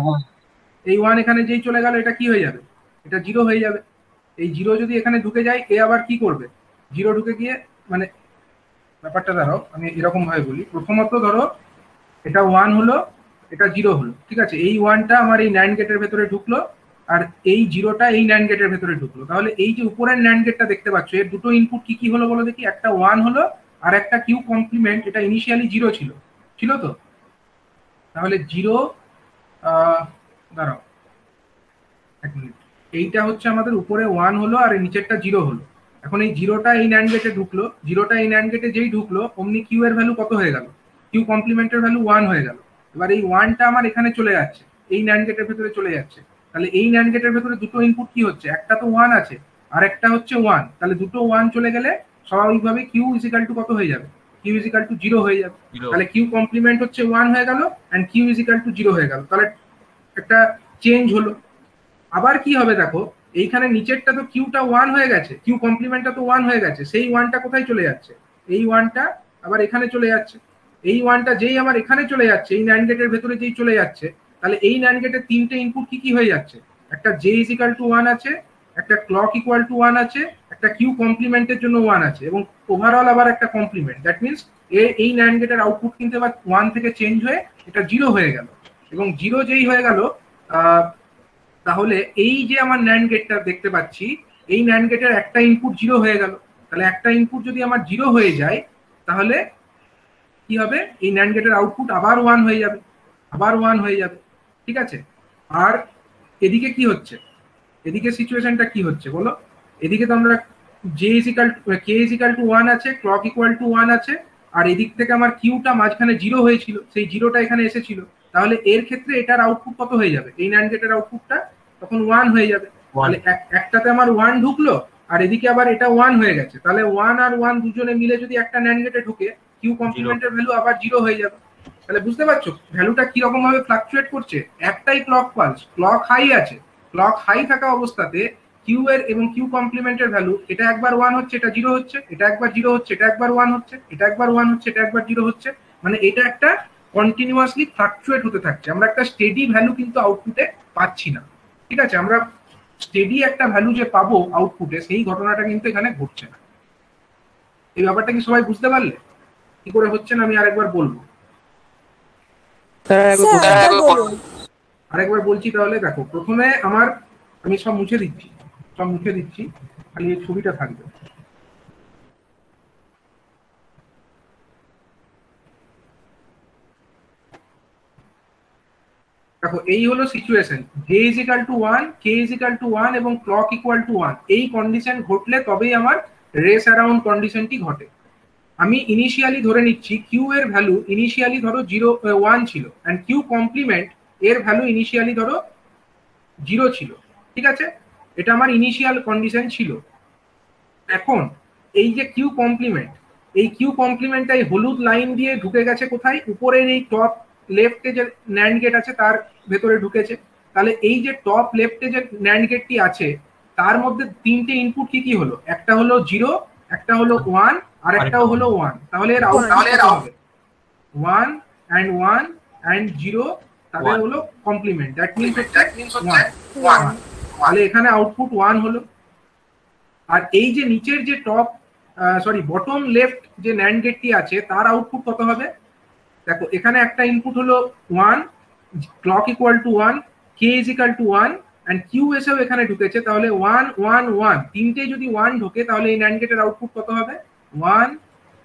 এই ওয়ান এখানে যেই চলে গেল, এটা কি হয়ে যাবে? এটা জিরো হয়ে যাবে। এই জিরো যদি এখানে ঢুকে যায়, এ আবার কি করবে? জিরো ঢুকে গিয়ে মানে ব্যাপারটা দাঁড়াও, আমি এরকম ভাবে বলি। প্রথমত ধরো, এটা ওয়ান হলো, এটা জিরো হলো, ঠিক আছে? এই ওয়ানটা আমার এই ন্যান্ড গেটের ভেতরে ঢুকলো, আর এই জিরোটা এই ন্যান্ড গেটের ভেতরে ঢুকলো। তাহলে এই যে উপরের ন্যান্ড গেটটা দেখতে পাচ্ছ, এর দুটো ইনপুট কি কি হলো বলো দেখি? একটা ওয়ান হলো, আর একটা কিউ কমপ্লিমেন্ট এটা ইনিশিয়ালি জিরো ছিল। ছিল তো? তাহলে জিরো দাঁড়াও। এক মিনিট। এইটা হচ্ছে আমাদের উপরে ওয়ান হলো আর নিচেরটা জিরো হলো। এখন এই জিরোটা এই ন্যান্ড গেটে ঢুকলো। জিরোটা এই ন্যান্ড গেটে যেই ঢুকলো অমনি কিউ এর ভ্যালু কত হয়ে গেল? কিউ কমপ্লিমেন্টের ভ্যালু ওয়ান হয়ে গেল। এবার এই ওয়ানটা আমার এখানে চলে যাচ্ছে। এই ন্যান্ড গেটের ভেতরে চলে যাচ্ছে। তাহলে এই ন্যান্ড গেটের ভেতরে দুটো ইনপুট কি হচ্ছে? একটা তো ওয়ান আছে আর একটা হচ্ছে ওয়ান তাহলে দুটো ওয়ান চলে গেলে স্বাভাবিকভাবে কিউ ইজিক্যাল টু কত হয়ে যাবে? কিউ ইজিক্যাল টু জিরো হয়ে যাবে। তাহলে কিউ কমপ্লিমেন্ট হচ্ছে ওয়ান হয়ে গেল and Q equal to zero হয়ে গেল। তাহলে একটা চেঞ্জ হলো। আবার কি হবে দেখো, এইখানে নিচেরটা তো কিউটা ওয়ান হয়ে গেছে কিউ কমপ্লিমেন্টটা তো ওয়ান হয়ে গেছে, সেই ওয়ানটা কোথায় চলে যাচ্ছে? এই ওয়ানটা আবার এখানে চলে যাচ্ছে। এই ওয়ানটা যেই আমার এখানে চলে যাচ্ছে, এই ন্যান্ড গেটের ভেতরে যেই চলে যাচ্ছে, তাহলে এই ন্যান্ড গেটের তিনটে ইনপুট কি কি হয়ে যাচ্ছে? একটা J is equal to one আছে, একটা ক্লক ইকুয়াল টু ওয়ান আছে, একটা কিউ কমপ্লিমেন্টের জন্য ওয়ান আছে, এবং ওভারঅল আবার একটা কমপ্লিমেন্ট দ্যাট মিনস এই ন্যান্ড গেটের আউটপুট কিন্তু এবার ওয়ান থেকে চেঞ্জ হয়ে এটা জিরো হয়ে গেল। এবং জিরো যেই হয়ে গেল তাহলে এই যে আমার ন্যান্ড গেটটা দেখতে পাচ্ছি, এই ন্যান্ড গেটের একটা ইনপুট জিরো হয়ে গেল। তাহলে একটা ইনপুট যদি আমার জিরো হয়ে যায়, তাহলে কি হবে? এই ন্যান্ড গেটের আউটপুট আবার ওয়ান হয়ে যাবে, আবার ওয়ান হয়ে যাবে, ঠিক আছে? আর এদিকে কি হচ্ছে? এদিকে সিচুয়েশনটা কি হচ্ছে বলো? এদিকে তো আমরা J equal K equal to one আছে ক্লক ইকুয়াল টু ওয়ান আছে, আর এদিক থেকে আমার কিউটা মাঝখানে জিরো হয়েছিল, সেই জিরোটা এখানে এসেছিল। তাহলে এর ক্ষেত্রে এটার আউটপুট কত হয়ে যাবে? এই ন্যান্ড গেটের আউটপুটটা তখন ওয়ান হয়ে যাবে। তাহলে একটাতে আমার ওয়ান ঢুকলো আর এদিকে আবার এটা ওয়ান হয়ে গেছে। তাহলে ওয়ান আর ওয়ান দুজনে মিলে যদি একটা ন্যান্ড গেটে ঢুকে কিউ কমপ্লিমেন্টের ভ্যালু আবার জিরো হয়ে যাবে। তাহলে বুঝতে পারছ? ভ্যালুটা কীরকম ভাবে ফ্লাকচুয়েট করছে? একটাই ক্লক পালস ক্লক হাই আছে। ক্লক হাই থাকা অবস্থাতে কিউ এর এবং কিউ কমপ্লিমেন্টের ভ্যালু এটা একবার ওয়ান হচ্ছে এটা জিরো হচ্ছে এটা একবার জিরো হচ্ছে এটা একবার ওয়ান হচ্ছে এটা একবার ওয়ান হচ্ছে এটা একবার জিরো হচ্ছে। মানে এটা একটা কন্টিনিউয়াসলি ফ্লাকচুয়েট হতে থাকছে। আমরা একটা স্টেডি ভ্যালু কিন্তু আউটপুটে পাচ্ছি না। ঠিক আছে? আমরা স্টেডি একটা ভ্যালু যে পাবো আউটপুটে সেই ঘটনাটা কিন্তু এখানে ঘটছে না। এই ব্যাপারটা কি সবাই বুঝতে পারলে? কি করে হচ্ছে না আমি আরেকবার বলব? স্যার একবার আরেকবার বলছি তাহলে দেখো প্রথমে আমার আমি সব মুছে দিচ্ছি। সব মুছে দিচ্ছি খালি এই ছবিটা থাকবে। দেখো, এই হলো situation J is equal to one K is equal to one এবং ক্লক ইকুয়াল টু ওয়ান এই কন্ডিশন ঘটলে তবেই আমার রেস অ্যারাউন্ড কন্ডিশনটি ঘটে। আমি ইনিশিয়ালি ধরে নিচ্ছি কিউ এর ভ্যালু ইনিশিয়ালি ধরো জিরো ওয়ান ছিল অ্যান্ড কিউ কমপ্লিমেন্ট এর ভ্যালু ইনিশিয়ালি ধরো জিরো ছিল। ঠিক আছে? এটা আমার ইনিশিয়াল কন্ডিশন ছিল। এখন, এই যে কিউ কমপ্লিমেন্ট এই কিউ কমপ্লিমেন্টটা এই হলুদ লাইন দিয়ে ঢুকে গেছে কোথায়? উপরের এই টপ লেফটে যে ন্যান্ড গেট আছে তার ভেতরে ঢুকেছে। তাহলে এই যে টপ লেফটে যে ন্যান্ড গেটটি আছে তার মধ্যে তিনটে ইনপুট কি কি হলো? একটা হলো জিরো একটা হলো ওয়ান আর একটাও হলো ওয়ান তাহলে এর আউট তাহলে এর হবে? One and one and zero তাদের হলো complement that means that means হচ্ছে ওয়ান তাহলে এখানে আউটপুট ওয়ান হলো। আর এই যে নিচের যে টপ সরি বটম লেফট যে ন্যান্ড গেটটি আছে তার আউটপুট কত হবে? দেখো এখানে একটা ইনপুট হলো one clock equal to one K is equal to one and Q এসেও এখানে ঢুকেছে তাহলে ওয়ান ওয়ান ওয়ান তিনটে যদি ওয়ান ঢোকে তাহলে এই ন্যান্ড গেটের আউটপুট কত হবে? ওয়ান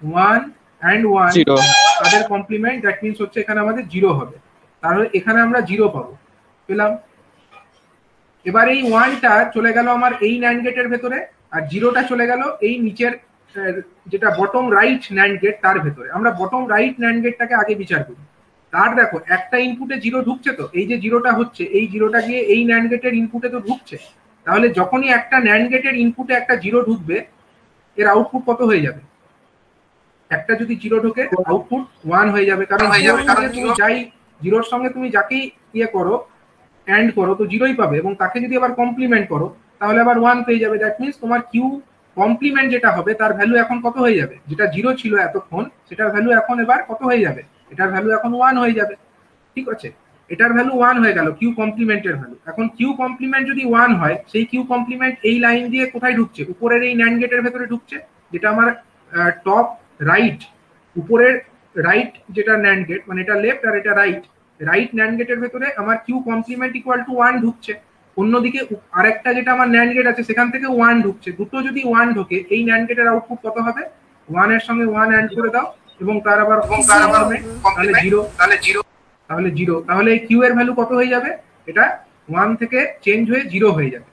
ওয়ান অ্যান্ড ওয়ান তাদের কমপ্লিমেন্ট দ্যাট মিনস হচ্ছে এখানে আমাদের জিরো হবে তাহলে এখানে আমরা জিরো পাবো পেলাম। এবার এই ওয়ানটা চলে গেল আমার এই ন্যান্ড গেটের ভেতরে আর জিরোটা চলে গেল এই নিচের যেটা বটম রাইট ন্যান্ড গেট তার ভেতরে। আমরা বটম রাইট ন্যান্ড গেটটাকে আগে বিচার করি। তার দেখো একটা ইনপুটে জিরো ঢুকছে তো এই যে জিরোটা হচ্ছে এই জিরোটা গিয়ে এই ন্যান্ড গেটের ইনপুটে তো ঢুকছে। তাহলে যখনই একটা ন্যান্ড গেটের ইনপুটে একটা জিরো ঢুকবে এর আউটপুট কত হয়ে যাবে? একটা যদি জিরো ঢোকে আউটপুট ওয়ান হয়ে যাবে। কারণ হয়ে তুমি যাই জিরোর সঙ্গে তুমি যাকেই ইয়ে করো অ্যান্ড করো তো জিরোই পাবে। এবং তাকে যদি আবার কমপ্লিমেন্ট করো তাহলে আবার ওয়ান পেয়ে যাবে। দ্যাট মিনস তোমার কিউ কমপ্লিমেন্ট যেটা হবে, তার ভ্যালু এখন কত হয়ে যাবে? যেটা জিরো ছিল এতক্ষণ, সেটার ভ্যালু এখন এবার কত হয়ে যাবে? এটার ভ্যালু এখন ওয়ান হয়ে যাবে। ঠিক আছে? এটার ভ্যালু ওয়ান হয়ে গেল কিউ কমপ্লিমেন্টের ভ্যালু এখন কিউ কমপ্লিমেন্ট যদি ওয়ান হয়, সেই কিউ কমপ্লিমেন্ট এই লাইন দিয়ে কোথায় ঢুকছে? উপরের এই ন্যান্ড গেটের ভেতরে ঢুকছে, যেটা আমার টপ রাইট উপরের রাইট যেটা ন্যান্ড গেট মানে এটা লেফট আর এটা রাইট রাইট ন্যান্ড গেটের ভেতরে আমার Q complement equal to one ঢুকছে। অন্যদিকে আরেকটা যেটা আমার ন্যান্ড গেট আছে সেখান থেকে ওয়ান ঢুকছে। দুটো যদি ওয়ান ঢোকে এই ন্যান্ড গেটের আউটপুট কত হবে? ওয়ানের সঙ্গে ওয়ান অ্যাড করে দাও এবং তার আবার এবং তার আবার তাহলে জিরো তাহলে জিরো তাহলে জিরো তাহলে এই কিউ এর ভ্যালু কত হয়ে যাবে? এটা ওয়ান থেকে চেঞ্জ হয়ে জিরো হয়ে যাবে।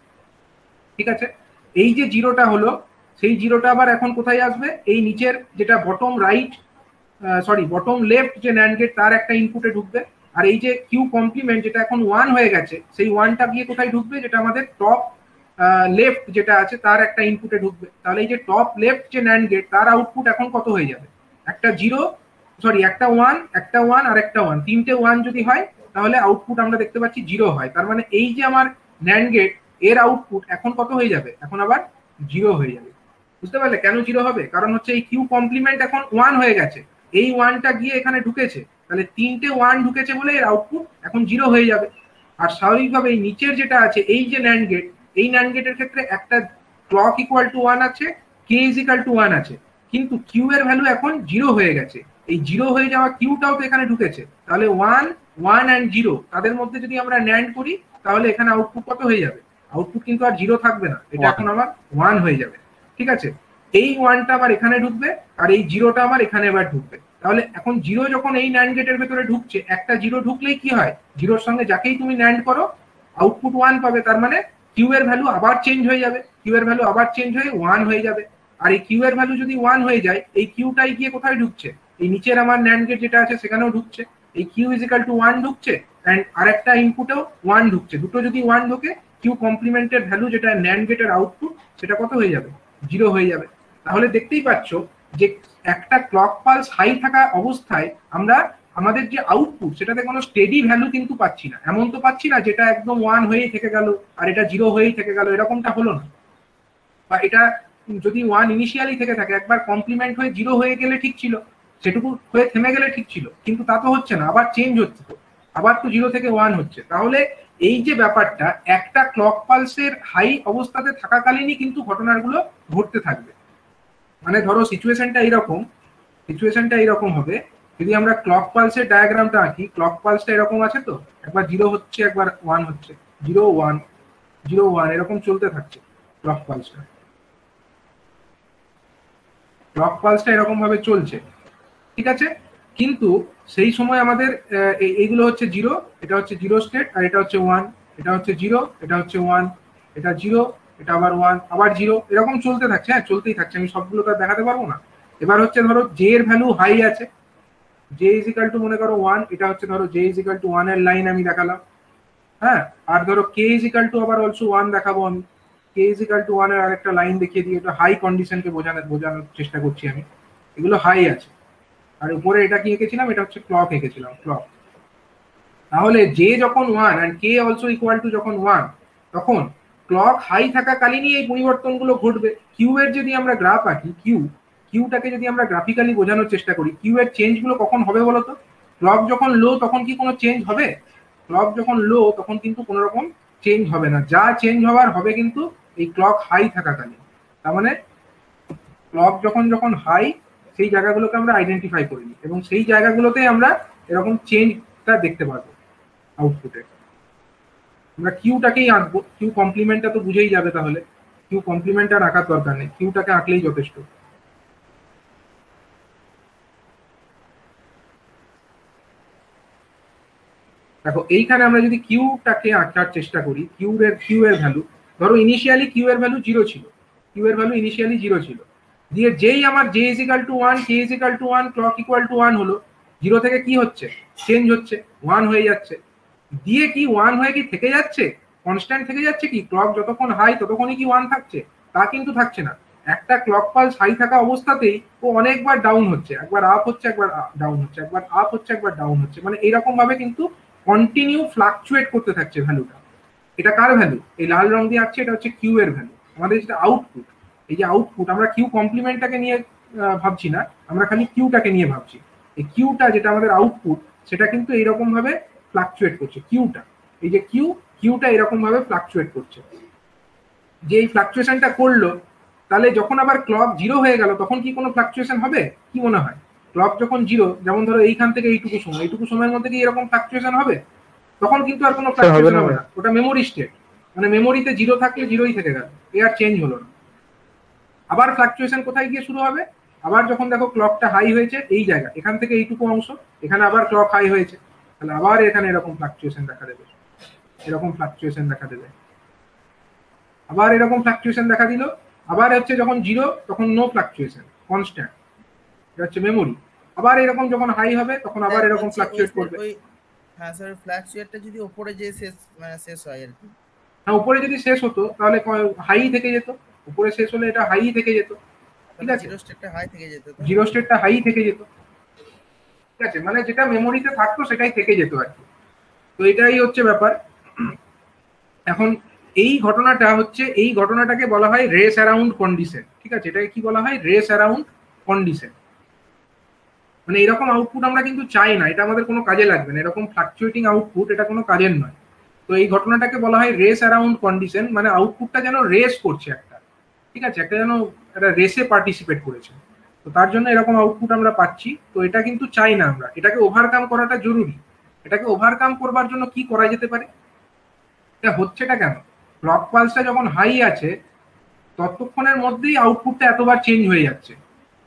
ঠিক আছে? এই যে জিরোটা হলো সেই জিরোটা আবার এখন কোথায় আসবে? এই নিচের যেটা bottom right sorry bottom left যে ন্যান্ড গেট তার একটা ইনপুটে ঢুকবে। আর এই যে কিউ কমপ্লিমেন্ট যেটা এখন ওয়ান হয়ে গেছে, সেই ওয়ানটা গিয়ে কোথায় ঢুকবে? যেটা আমাদের টপ লেফট যেটা আছে, তার একটা ইনপুটে ঢুকবে। তাহলে এই যে টপ লেফট যে ন্যান্ড গেট তার আউটপুট এখন কত হয়ে যাবে? একটা জিরো সরি একটা ওয়ান একটা ওয়ান আর একটা ওয়ান তিনটে ওয়ান যদি হয়, তাহলে আউটপুট আমরা দেখতে পাচ্ছি জিরো হয়। তার মানে এই যে আমার ন্যান্ড গেটের আউটপুট এখন কত হয়ে যাবে? এখন আবার জিরো হয়ে যাবে। বুঝতে পারলে? কেন জিরো হবে? কারণ হচ্ছে এই কিউ কমপ্লিমেন্ট এখন ওয়ান হয়ে গেছে। এই ওয়ানটা গিয়ে এখানে ঢুকেছে। তাহলে তিনটে ওয়ান ঢুকেছে বলে এর আউটপুট এখন জিরো হয়ে যাবে। আর স্বাভাবিকভাবে এই নিচের যেটা আছে এই যে ন্যান্ড গেট এই ন্যান্ড গেটের ক্ষেত্রে একটা ক্লক ইকুয়াল টু ওয়ান আছে K is equal to one আছে। কিন্তু কিউ এর ভ্যালু এখন জিরো হয়ে গেছে। এই জিরো হয়ে যাওয়া কিউটাও তো এখানে ঢুকেছে। তাহলে ওয়ান ওয়ান অ্যান্ড জিরো তাদের মধ্যে যদি আমরা ন্যান্ড করি তাহলে এখানে আউটপুট কত হয়ে যাবে? আউটপুট কিন্তু আর জিরো থাকবে না। এটা এখন আমার ওয়ান হয়ে যাবে। ঠিক আছে? এই ওয়ানটা আমার এখানে ঢুকবে আর এই জিরোটা আমার এখানে এবার ঢুকবে। তাহলে এখন জিরো যখন এই ন্যান্ড গেটের ভেতরে ঢুকছে, একটা জিরো ঢুকলেই কি হয়? জিরোর সঙ্গে যাকেই তুমি ন্যান্ড করো আউটপুট ওয়ান পাবে, তার মানে কিউ এর ভ্যালু আবার চেঞ্জ হয়ে যাবে। কিউ এর ভ্যালু আবার চেঞ্জ হয়ে ওয়ান হয়ে যাবে। আর এই কিউ এর ভ্যালু যদি ওয়ান হয়ে যায়, এই কিউটাই গিয়ে কোথায় ঢুকছে? এই নিচের আমার ন্যান্ড গেট যেটা আছে, সেখানেও ঢুকছে। এই কিউ ইজিক্যাল টু ওয়ান ঢুকছে অ্যান্ড আরেকটা ইনপুটেও ওয়ান ঢুকছে। দুটো যদি ওয়ান ঢোকে কিউ কমপ্লিমেন্টের ভ্যালু যেটা ন্যান্ড গেটের আউটপুট সেটা কত হয়ে যাবে? জিরো হয়ে যাবে। তাহলে দেখতেই পাচ্ছ যে একটা ক্লক পালস হাই থাকা অবস্থায় আমরা আমাদের যে আউটপুট সেটাতে কোনো স্টেডি ভ্যালু কিন্তু পাচ্ছি না। এমন তো পাচ্ছি না যেটা একদম ওয়ান হয়েই থেকে গেল আর এটা জিরো হয়েই থেকে গেল, এরকমটা হলো না। বা এটা যদি ওয়ান ইনিশিয়ালি থেকে থাকে, একবার কমপ্লিমেন্ট হয়ে জিরো হয়ে গেলে ঠিক ছিল, সেটুকু হয়ে থেমে গেলে ঠিক ছিল, কিন্তু তা তো হচ্ছে না, আবার চেঞ্জ হচ্ছে তো, আবার তো জিরো থেকে ওয়ান হচ্ছে। তাহলে এই যে ব্যাপারটা, একটা ক্লক পালসের হাই অবস্থাতে থাকাকালীনই কিন্তু ঘটনাগুলো ঘটতে থাকবে। মানে ধরো সিচুয়েশনটা এইরকম সিচুয়েশনটা এইরকম হবে। যদি আমরা ক্লক পালসের ডায়াগ্রামটা আঁকি ক্লক পালসটা এরকম আছে তো? একবার জিরো হচ্ছে, একবার ওয়ান হচ্ছে। জিরো ওয়ান জিরো ওয়ান এরকম চলতে থাকছে ক্লক পালসটা ক্লক পালসটা এরকম ভাবে চলছে, ঠিক আছে? কিন্তু সেই সময় আমাদের এইগুলো হচ্ছে জিরো এটা হচ্ছে জিরো স্টেট আর এটা হচ্ছে ওয়ান এটা হচ্ছে জিরো এটা হচ্ছে ওয়ান এটা জিরো এটা আবার ওয়ান আবার জিরো এরকম চলতে থাকছে হ্যাঁ চলতেই থাকছে, আমি সবগুলো তো দেখাতে পারব না। এবার হচ্ছে ধরো জে এর ভ্যালু হাই আছে। জে ইজিক্যাল টু মনে করো ওয়ান এটা হচ্ছে ধরো জে ইজ ইকাল টু ওয়ানের লাইন আমি দেখালাম। হ্যাঁ আর ধরো কে ইজিক্যাল টু আবার অলসো ওয়ান দেখাবো আমি। কে ইজিক্যাল টু ওয়ানের আরেকটা লাইন দেখিয়ে দিয়ে এটা হাই কন্ডিশনকে বোঝানোর বোঝানোর চেষ্টা করছি আমি। এগুলো হাই আছে। আর উপরে এটা কি এঁকেছিলাম? এটা হচ্ছে ক্লক এঁকেছিলাম ক্লক তাহলে জে যখন one and K also equal to যখন ওয়ান তখন ক্লক হাই থাকাকালীনই এই পরিবর্তনগুলো ঘটবে। কিউ এর যদি আমরা গ্রাফ আঁকি কিউ কিউটাকে যদি আমরা গ্রাফিক্যালি বোঝানোর চেষ্টা করি কিউ এর চেঞ্জগুলো কখন হবে বলো তো? ক্লক যখন লো তখন কি কোনো চেঞ্জ হবে? ক্লক যখন লো তখন কিন্তু কোনো রকম চেঞ্জ হবে না। যা চেঞ্জ হওয়ার হবে কিন্তু এই ক্লক হাই থাকাকালীন। তার মানে ক্লক যখন যখন হাই সেই জায়গাগুলোকে আমরা আইডেন্টিফাই করি এবং সেই জায়গাগুলোতে আমরা এরকম চেঞ্জটা দেখতে পাবো আউটপুটে আমরা কিউটাকেই আঁকবো। কিউ কমপ্লিমেন্টটা তো বুঝেই যাবে তাহলে। কিউ কমপ্লিমেন্ট আর আঁকার দরকার নেই। কিউটাকে আঁকলেই যথেষ্ট। দেখো, এইখানে আমরা যদি কিউটাকে আঁকার চেষ্টা করি কিউ এর কিউ এর ভ্যালু ধরো ইনিশিয়ালি কিউ এর ভ্যালু জিরো ছিল। কিউ এর ভ্যালু ইনিশিয়ালি জিরো ছিল। দিয়ে যেই আমার J is equal to one K is equal to one clock equal to one হলো জিরো থেকে কি হচ্ছে? চেঞ্জ হচ্ছে। ওয়ান হয়ে যাচ্ছে। দিয়ে কি ওয়ান হয়ে কি থেকে যাচ্ছে? কনস্ট্যান্ট থেকে যাচ্ছে কি? ক্লক যতক্ষণ হাই ততক্ষণই কি ওয়ান থাকছে? তা কিন্তু থাকছে না। একটা ক্লক পালস হাই থাকা অবস্থাতেই ও অনেকবার ডাউন হচ্ছে। একবার আপ হচ্ছে, একবার ডাউন হচ্ছে। একবার আপ হচ্ছে, একবার ডাউন হচ্ছে। মানে এরকম ভাবে কিন্তু কন্টিনিউ ফ্লাকচুয়েট করতে থাকছে ভ্যালুটা এটা কার ভ্যালু এই লাল রং দিয়ে আসছে এটা হচ্ছে কিউ এর ভ্যালু আমাদের যেটা আউটপুট এই যে আউটপুট আমরা কিউ কমপ্লিমেন্টটাকে নিয়ে ভাবছি না। আমরা খালি কিউটাকে নিয়ে ভাবছি। এই কিউটা যেটা আমাদের আউটপুট সেটা কিন্তু এইরকম ভাবে ফ্লাকচুয়েট করছে কিউটা এই যে কিউ কিউটা এরকম ভাবে ফ্লাকচুয়েট করছে। যে এই ফ্লাকচুয়েশনটা করল তাহলে যখন আবার ক্লক জিরো হয়ে গেল তখন কি কোনো ফ্লাকচুয়েশন হবে? কি মনে হয়? ক্লক যখন জিরো যেমন ধরো এইখান থেকে এইটুকু সময় এইটুকু সময়ের মধ্যে কি এরকম ফ্লাকচুয়েশন হবে? তখন কিন্তু আর কোনো ফ্লাকচুয়েশন হবে না ওটা মেমোরি স্টেট মানে মেমোরিতে জিরো থাকলে জিরোই থেকে গেল। এ আর চেঞ্জ হলো না। আবার ফ্লাকচুয়েশন কোথায় গিয়ে শুরু হবে? আবার যখন দেখো ক্লকটা হাই হয়েছে এই জায়গা এখান থেকে এইটুকু অংশ এখানে আবার ক্লক হাই হয়েছে। তাহলে আবার এখানে এরকম ফ্লাকচুয়েশন দেখা দেবে। এরকম ফ্লাকচুয়েশন দেখা দেবে। আবার এরকম ফ্লাকচুয়েশন দেখা দিল। আবার হচ্ছে যখন জিরো তখন নো ফ্লাকচুয়েশন কনস্ট্যান্ট এটা হচ্ছে মেমোরি আবার এরকম যখন হাই হবে তখন আবার এরকম ফ্লাকচুয়েট করবে। হ্যাঁ স্যার ফ্ল্যাকচুয়েটটা যদি উপরে যে শেষ মানে শেষ হয় আর কি। হ্যাঁ উপরে যদি শেষ হতো তাহলে হাই থেকে যেত। উপরে শেষ হলে এটা হাই থেকে যেত। ঠিক আছে? জিরো স্টেটটা হাই থেকে যেত জিরো স্টেটটা হাই থেকে যেত। ঠিক আছে মানে যেটা মেমোরিতে থাকতো সেটাই থেকে যেত আর কি। তো এটাই হচ্ছে ব্যাপার। এখন এই ঘটনাটা হচ্ছে, এই ঘটনাটাকে বলা হয় রেস অ্যারাউন্ড কন্ডিশন ঠিক আছে, এটাকে কি বলা হয়? রেস অ্যারাউন্ড কন্ডিশন মানে এরকম আউটপুট আমরা কিন্তু চাই না, এটা আমাদের কোনো কাজে লাগবে না। এরকম ফ্লাকচুয়েটিং আউটপুট এটা কোনো কাজের নয়। তো এই ঘটনাটাকে বলা হয় রেস অ্যারাউন্ড কন্ডিশন মানে আউটপুটটা যেন রেস করছে একটা। ঠিক আছে, একটা যেন একটা রেসে পার্টিসিপেট করেছে। তো তার জন্য এরকম আউটপুট আমরা পাচ্ছি। তো এটা কিন্তু চাই না আমরা। এটাকে ওভারকাম করাটা জরুরি। এটাকে ওভারকাম করবার জন্য কি করা যেতে পারে? এটা হচ্ছেটা কেন? ক্লক পালসটা যখন হাই আছে, ততক্ষণের মধ্যেই আউটপুটটা এতবার চেঞ্জ হয়ে যাচ্ছে।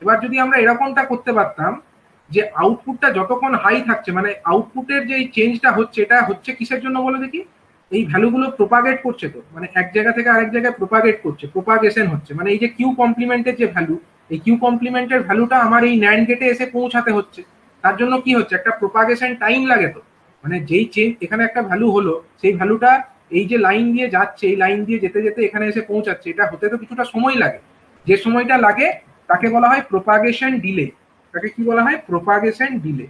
এবার যদি আমরা এরকমটা করতে পারতাম, যে আউটপুটটা যতক্ষণ হাই থাকছে মানে আউটপুটের যে চেঞ্জটা হচ্ছে, এটা হচ্ছে কিসের জন্য বলে দেখি? এই ভ্যালুগুলো প্রোপাগেট করছে তো। মানে এক জায়গা থেকে আরেক জায়গায় প্রোপাগেট করছে প্রোপাগেশন হচ্ছে। মানে এই যে কিউ কমপ্লিমেন্টের যে ভ্যালু এই কিউ কমপ্লিমেন্টের ভ্যালুটা আমার এই ন্যান্ড গেটে এসে পৌঁছাতে হচ্ছে। তার জন্য কি হচ্ছে? একটা প্রোপাগেশন টাইম লাগে তো। মানে যেই চেঞ্জ এখানে একটা ভ্যালু হলো, সেই ভ্যালুটা এই যে লাইন দিয়ে যাচ্ছে, এই লাইন দিয়ে যেতে যেতে এখানে এসে পৌঁছাচ্ছে। এটা হতে তো কিছুটা সময় লাগে। যে সময়টা লাগে, তাকে বলা হয় প্রোপাগেশন ডিলে তাকে কি বলা হয়? প্রোপাগেশন ডিলে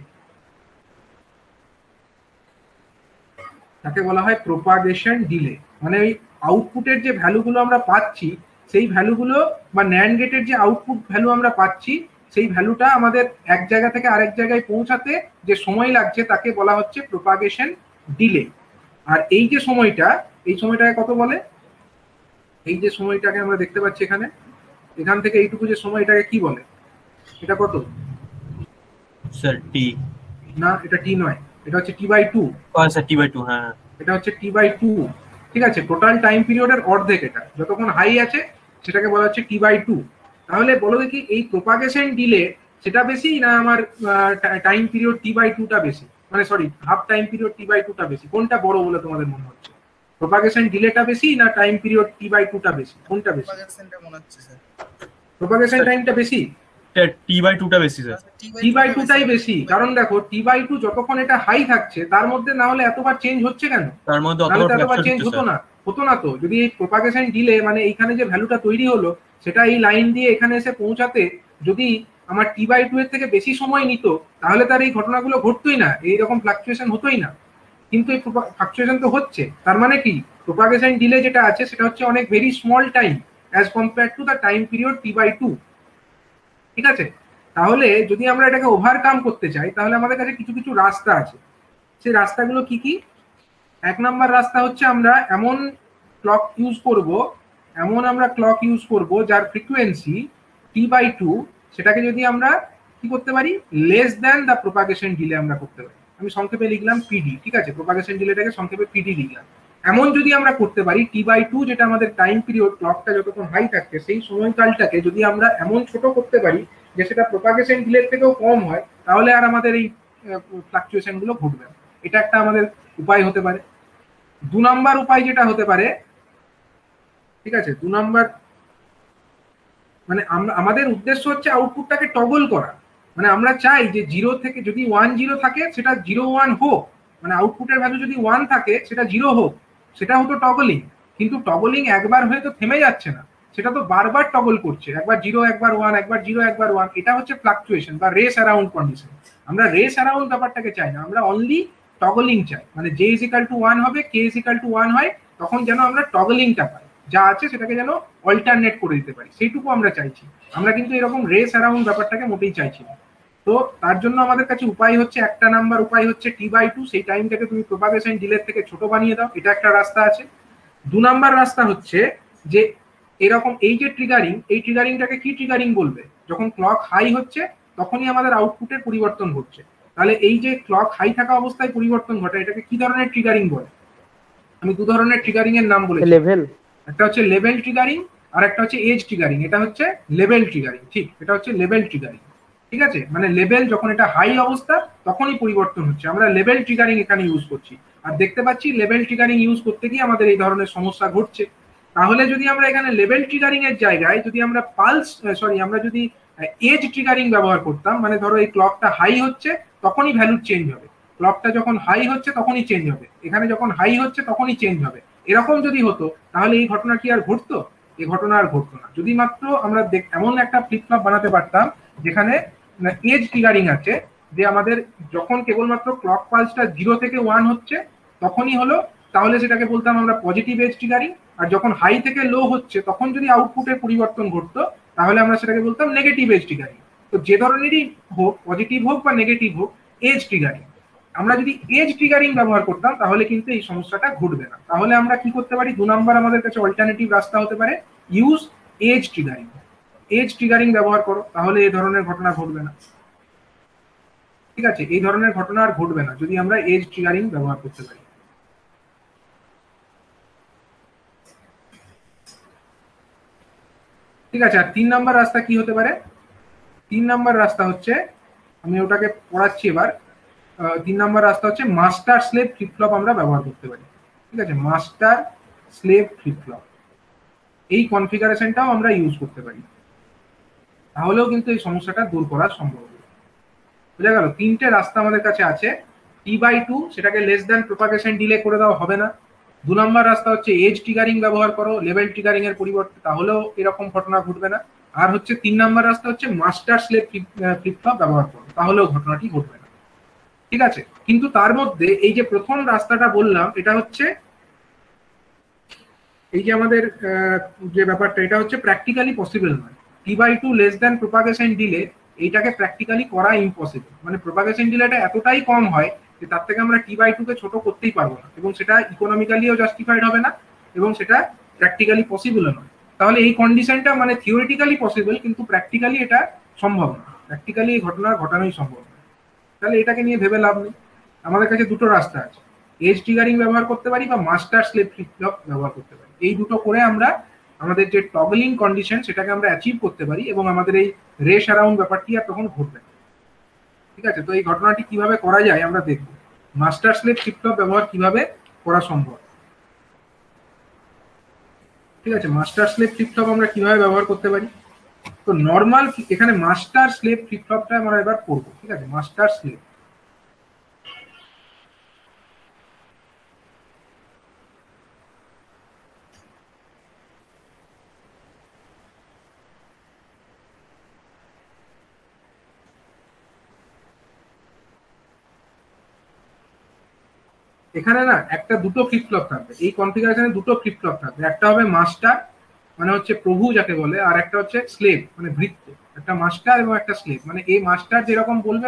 তাকে বলা হয় প্রোপাগেশন ডিলে মানে ওই আউটপুটের যে ভ্যালুগুলো আমরা পাচ্ছি সেই ভ্যালুগুলো বা ন্যান্ড গেটের যে আউটপুট ভ্যালু আমরা পাচ্ছি সেই ভ্যালুটা আমাদের এক জায়গা থেকে আরেক জায়গায় পৌঁছাতে যে সময় লাগছে তাকে বলা হচ্ছে প্রোপাগেশন ডিলে আর এই যে সময়টা এই সময়টাকে কত বলে? এই যে সময়টাকে আমরা দেখতে পাচ্ছি এখানে এখান থেকে এইটুকু যে সময় এটাকে কি বলে? এটা কত? স্যার টি না এটা টি নয়। এটা হচ্ছে T by two sir T by two হ্যাঁ। এটা হচ্ছে টি বাই টু ঠিক আছে টোটাল টাইম পিরিয়ডের অর্ধেক এটা। যতক্ষণ হাই আছে সেটাকে বলা হচ্ছে টি বাই টু তাহলে বলো দেখি এই প্রোপাগেশন ডিলে সেটা বেশি না আমার টাইম পিরিয়ড টি বাই টুটা বেশি? মানে sorry half time period T by টুটা বেশি। কোনটা বড় বলে তোমাদের মনে হচ্ছে? প্রোপাগেশন ডিলেটা বেশি না টাইম পিরিয়ড টি বাই টুটা বেশি? কোনটা বেশি? প্রপাগেশনটা মনে হচ্ছে স্যার প্রোপাগেশন টাইমটা বেশি? টি বাই টুটা বেশি স্যার টি বাই টুটাই বেশি। কারণ দেখো টি বাই টু যতক্ষণ এটা হাই থাকছে তার মধ্যে না হলে এতবার চেঞ্জ হচ্ছে কেন? তার মধ্যে এতবার চেঞ্জ হতো না। হতো না তো। যদি এই প্রোপাগেশন ডিলে মানে এইখানে যে ভ্যালুটা তৈরি হলো সেটা এই লাইন দিয়ে এখানে এসে পৌঁছাতে যদি আমার টি বাই টু এর থেকে বেশি সময় নিত তাহলে তার এই ঘটনাগুলো ঘটতোই না। এইরকম ফ্লাকচুয়েশন হতোই না। কিন্তু এই ফ্লাকচুয়েশন তো হচ্ছে। তার মানে কি? প্রোপাগেশন ডিলে যেটা আছে সেটা হচ্ছে অনেক very small time as compare to the time period T by two ঠিক আছে? তাহলে যদি আমরা এটাকে ওভারকাম করতে চাই, তাহলে আমাদের কাছে কিছু কিছু রাস্তা আছে। সেই রাস্তাগুলো কি কি? এক নাম্বার রাস্তা হচ্ছে আমরা এমন ক্লক ইউজ করব, এমন আমরা ক্লক ইউজ করব যার ফ্রিকোয়েন্সি টি বাই টু সেটাকে যদি আমরা কি করতে পারি? Less than the propagation delay আমরা করতে পারি। আমি সংক্ষেপে লিখলাম পিডি ঠিক আছে? প্রোপাগেশন ডিলেটাকে সংক্ষেপে পিডি লিখলাম। এমন যদি আমরা করতে পারি টি বাই টু যেটা আমাদের টাইম পিরিয়ড ক্লকটা যতক্ষণ হাই থাকছে, সেই সময়কালটাকে যদি আমরা এমন ছোট করতে পারি যে সেটা প্রোপাগেশন ডিলের থেকেও কম হয়, তাহলে আর আমাদের এই ফ্লাকচুয়েশনগুলো ঘটবে না। এটা একটা আমাদের উপায় হতে পারে। দু নাম্বার উপায় যেটা হতে পারে, ঠিক আছে, দু নাম্বার মানে আমরা, আমাদের উদ্দেশ্য হচ্ছে আউটপুটটাকে টগল করা। মানে আমরা চাই যে জিরো থেকে যদি ওয়ান জিরো থাকে, সেটা জিরো ওয়ান হোক। মানে আউটপুটের ভ্যালু যদি ওয়ান থাকে, সেটা জিরো হোক। সেটা হতো টগলিং কিন্তু টগলিং একবার হয়ে তো থেমে যাচ্ছে না। সেটা তো বারবার টগল করছে, একবার জিরো একবার ওয়ান একবার জিরো একবার ওয়ান এটা হচ্ছে ফ্লাকচুয়েশন বা রেস অ্যারাউন্ড কন্ডিশন আমরা রেস অ্যারাউন্ড ব্যাপারটাকে চাই না, আমরা অনলি টগলিং চাই। মানে জে ইজিক্যাল টু ওয়ান হবে কে ইজিক্যাল টু ওয়ান হয়, তখন যেন আমরা টগলিংটা পাই। যা আছে সেটাকে যেন অল্টারনেট করে দিতে পারি। সেইটুকু আমরা চাইছি। আমরা কিন্তু এরকম রেস অ্যারাউন্ড ব্যাপারটাকে মোটেই চাইছি না। তো তার জন্য আমাদের কাছে উপায় হচ্ছে একটা নাম্বার উপায় হচ্ছে টি বাই টু সেই টাইমটাকে তুমি প্রোপাগেশন ডিলের থেকে ছোট বানিয়ে দাও এটা একটা রাস্তা আছে। দু নাম্বার রাস্তা হচ্ছে যে এরকম এই যে ট্রিগারিং এই ট্রিগারিংটাকে কি ট্রিগারিং বলবে? যখন ক্লক হাই হচ্ছে তখনই আমাদের আউটপুটের পরিবর্তন ঘটছে। তাহলে এই যে ক্লক হাই থাকা অবস্থায় পরিবর্তন ঘটে এটাকে কি ধরনের ট্রিগারিং বলে? আমি দু ধরনের ট্রিগারিং এর নাম বলেছি। লেভেল একটা হচ্ছে লেভেল ট্রিগারিং আর একটা হচ্ছে এজ ট্রিগারিং এটা হচ্ছে লেভেল ট্রিগারিং ঠিক? এটা হচ্ছে লেভেল ট্রিগারিং ঠিক আছে? মানে লেভেল যখন এটা হাই অবস্থা, তখনই পরিবর্তন হচ্ছে। আমরা লেভেল ট্রিগারিং এখানে ইউজ করছি। আর দেখতে পাচ্ছি লেভেল ট্রিগারিং ইউজ করতে গিয়ে আমাদের এই ধরনের সমস্যা ঘটছে। তাহলে যদি আমরা এখানে লেভেল ট্রিগারিং এর জায়গায় যদি আমরা পালস সরি আমরা যদি এজ ট্রিগারিং ব্যবহার করতাম মানে ধরো এই ক্লকটা হাই হচ্ছে, তখনই ভ্যালু চেঞ্জ হবে। ক্লকটা যখন হাই হচ্ছে, তখনই চেঞ্জ হবে। এখানে যখন হাই হচ্ছে, তখনই চেঞ্জ হবে। এরকম যদি হতো, তাহলে এই ঘটনা কি আর ঘটতো? এই ঘটনা আর ঘটতো না। যদি মাত্র আমরা এমন একটা ফ্লিপ ফ্লপ বানাতে পারতাম, যেখানে এজ ট্রিগারিং আছে, যে আমাদের যখন কেবলমাত্র ক্লক পালসটা জিরো থেকে ওয়ান হচ্ছে, তখনই হলো, তাহলে সেটাকে বলতাম আমরা পজিটিভ এজ ট্রিগারিং আর যখন হাই থেকে লো হচ্ছে, তখন যদি আউটপুটের পরিবর্তন ঘটতো, তাহলে আমরা সেটাকে বলতাম নেগেটিভ এজ ট্রিগারিং তো যে ধরনেরই হোক পজিটিভ হোক বা নেগেটিভ হোক এজ ট্রিগারিং আমরা যদি এজ ট্রিগারিং ব্যবহার করতাম, তাহলে কিন্তু এই সমস্যাটা ঘটবে না। তাহলে আমরা কি করতে পারি? দু নম্বর আমাদের কাছে অল্টারনেটিভ রাস্তা হতে পারে use edge triggering edge triggering ব্যবহার করো, তাহলে এই ধরনের ঘটনা ঘটবে না। ঠিক আছে? এই ধরনের ঘটনা আর ঘটবে না, যদি আমরা এজ ট্রিগারিং ব্যবহার করতে পারি। ঠিক আছে? আর তিন নাম্বার রাস্তা কি হতে পারে? তিন নাম্বার রাস্তা হচ্ছে, আমি ওটাকে পড়াচ্ছি এবার তিন নাম্বার রাস্তা হচ্ছে মাস্টার স্লেভ ফ্লিপফ্লপ আমরা ব্যবহার করতে পারি। ঠিক আছে? মাস্টার স্লেভ ফ্লিপফ্লপ এই কনফিগারেশনটাও আমরা ইউজ করতে পারি। তাহলেও কিন্তু এই সমস্যাটা দূর করা সম্ভব। বোঝা গেল? তিনটে রাস্তা আমাদের কাছে আছে। টি বাই টু সেটাকে লেস দ্যান প্রোপাগেশন ডিলে করে দেওয়া হবে না। দু নম্বর রাস্তা হচ্ছে এজ ট্রিগারিং ব্যবহার করো লেভেল ট্রিগারিং এর পরিবর্তে, তাহলেও এরকম ঘটনা ঘটবে না। আর হচ্ছে তিন নম্বর রাস্তা হচ্ছে মাস্টার স্লেভ ফ্লিপফ্লপ ব্যবহার করো, তাহলেও ঘটনাটি ঘটবে না। ঠিক আছে? কিন্তু তার মধ্যে এই যে প্রথম রাস্তাটা বললাম, এটা হচ্ছে এই যে আমাদের যে ব্যাপারটা, এটা হচ্ছে প্র্যাকটিক্যালি পসিবল নয়। T by two less than propagation delay এইটাকে প্র্যাকটিক্যালি করা ইম্পসিবল মানে প্রোপাগেশন ডিলেটা এতটাই কম হয় যে তার থেকে আমরা টি বাই টুকে ছোট করতেই পারব না। এবং সেটা ইকোনমিক্যালিও জাস্টিফাইড হবে না, এবং সেটা প্র্যাকটিক্যালি পসিবলও নয়। তাহলে এই কন্ডিশনটা মানে থিওরিটিক্যালি পসিবল কিন্তু প্র্যাকটিক্যালি এটা সম্ভব না। প্র্যাকটিক্যালি এই ঘটনা ঘটানোই সম্ভব না। তাহলে এটাকে নিয়ে ভেবে লাভ নেই। আমাদের কাছে দুটো রাস্তা আছে। এজ ট্রিগারিং ব্যবহার করতে পারি বা মাস্টার স্লেভ ফ্লিপ ফ্লপ ব্যবহার করতে পারি। এই দুটো করে আমরা আমাদের যে টগলিং কন্ডিশন সেটাকে আমরা অ্যাচিভ করতে পারি এবং আমাদের এই রেস অ্যারাউন্ড ব্যাপারটি আর তখন ঘটবে। ঠিক আছে? তো এই ঘটনাটি কীভাবে করা যায় আমরা দেখব। মাস্টার স্লেভ ফ্লিপ ব্যবহার কীভাবে করা সম্ভব? ঠিক আছে? মাস্টার স্লেভ ফ্লিপ আমরা কীভাবে ব্যবহার করতে পারি? তো নর্মাল এখানে মাস্টার স্লেভ ফ্লিপ আমরা এবার করব। ঠিক আছে? মাস্টার স্লেভ এখানে না একটা দুটো ফ্লিপ ফ্লপ থাকবে। এই কনফিগারেশনে দুটো ফ্লিপ থাকবে। একটা হবে মাস্টার মানে হচ্ছে প্রভু যাকে বলে, আর একটা হচ্ছে স্লেভ মানে ভৃত্য। একটা মাস্টার এবং একটা স্লেভ মানে এই মাস্টার যেরকম বলবে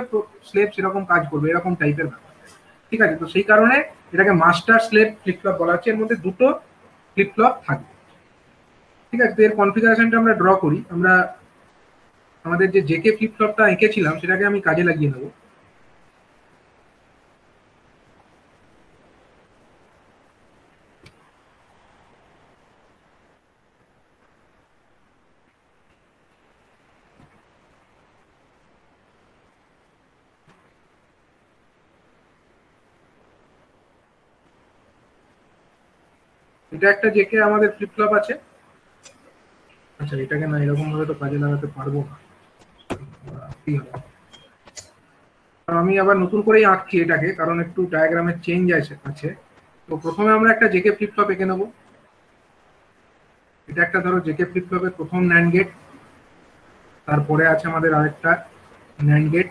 স্লেভ সেরকম কাজ করবে, এরকম টাইপের ব্যাপার। ঠিক আছে? তো সেই কারণে এটাকে মাস্টার স্লেভ ফ্লিপ ফ্লপ বলা হচ্ছে। এর মধ্যে দুটো ফ্লিপ ফ্লপ থাকবে। ঠিক আছে? তো এর কনফিগারেশনটা আমরা ড্র করি। আমরা আমাদের যে জেকে ফ্লিপ ফ্লপটা এঁকেছিলাম, সেটাকে আমি কাজে লাগিয়ে নেব। এটা একটা জেকে আমাদের ফ্লিপ ফ্লপ আছে। আচ্ছা এটাকে না এরকম ভাবে তো কাজে লাগাতে পারব না? আমি আবার নতুন করেই আঁকছি এটাকে, কারণ একটু ডায়াগ্রামের চেঞ্জ আছে তো প্রথমে আমরা একটা জেকে ফ্লিপ ফ্লপ এঁকে নেব। এটা একটা ধরো জেকে ফ্লিপ ফ্লপের প্রথম ন্যান্ড গেট তারপরে আছে আমাদের আরেকটা ন্যান্ড গেট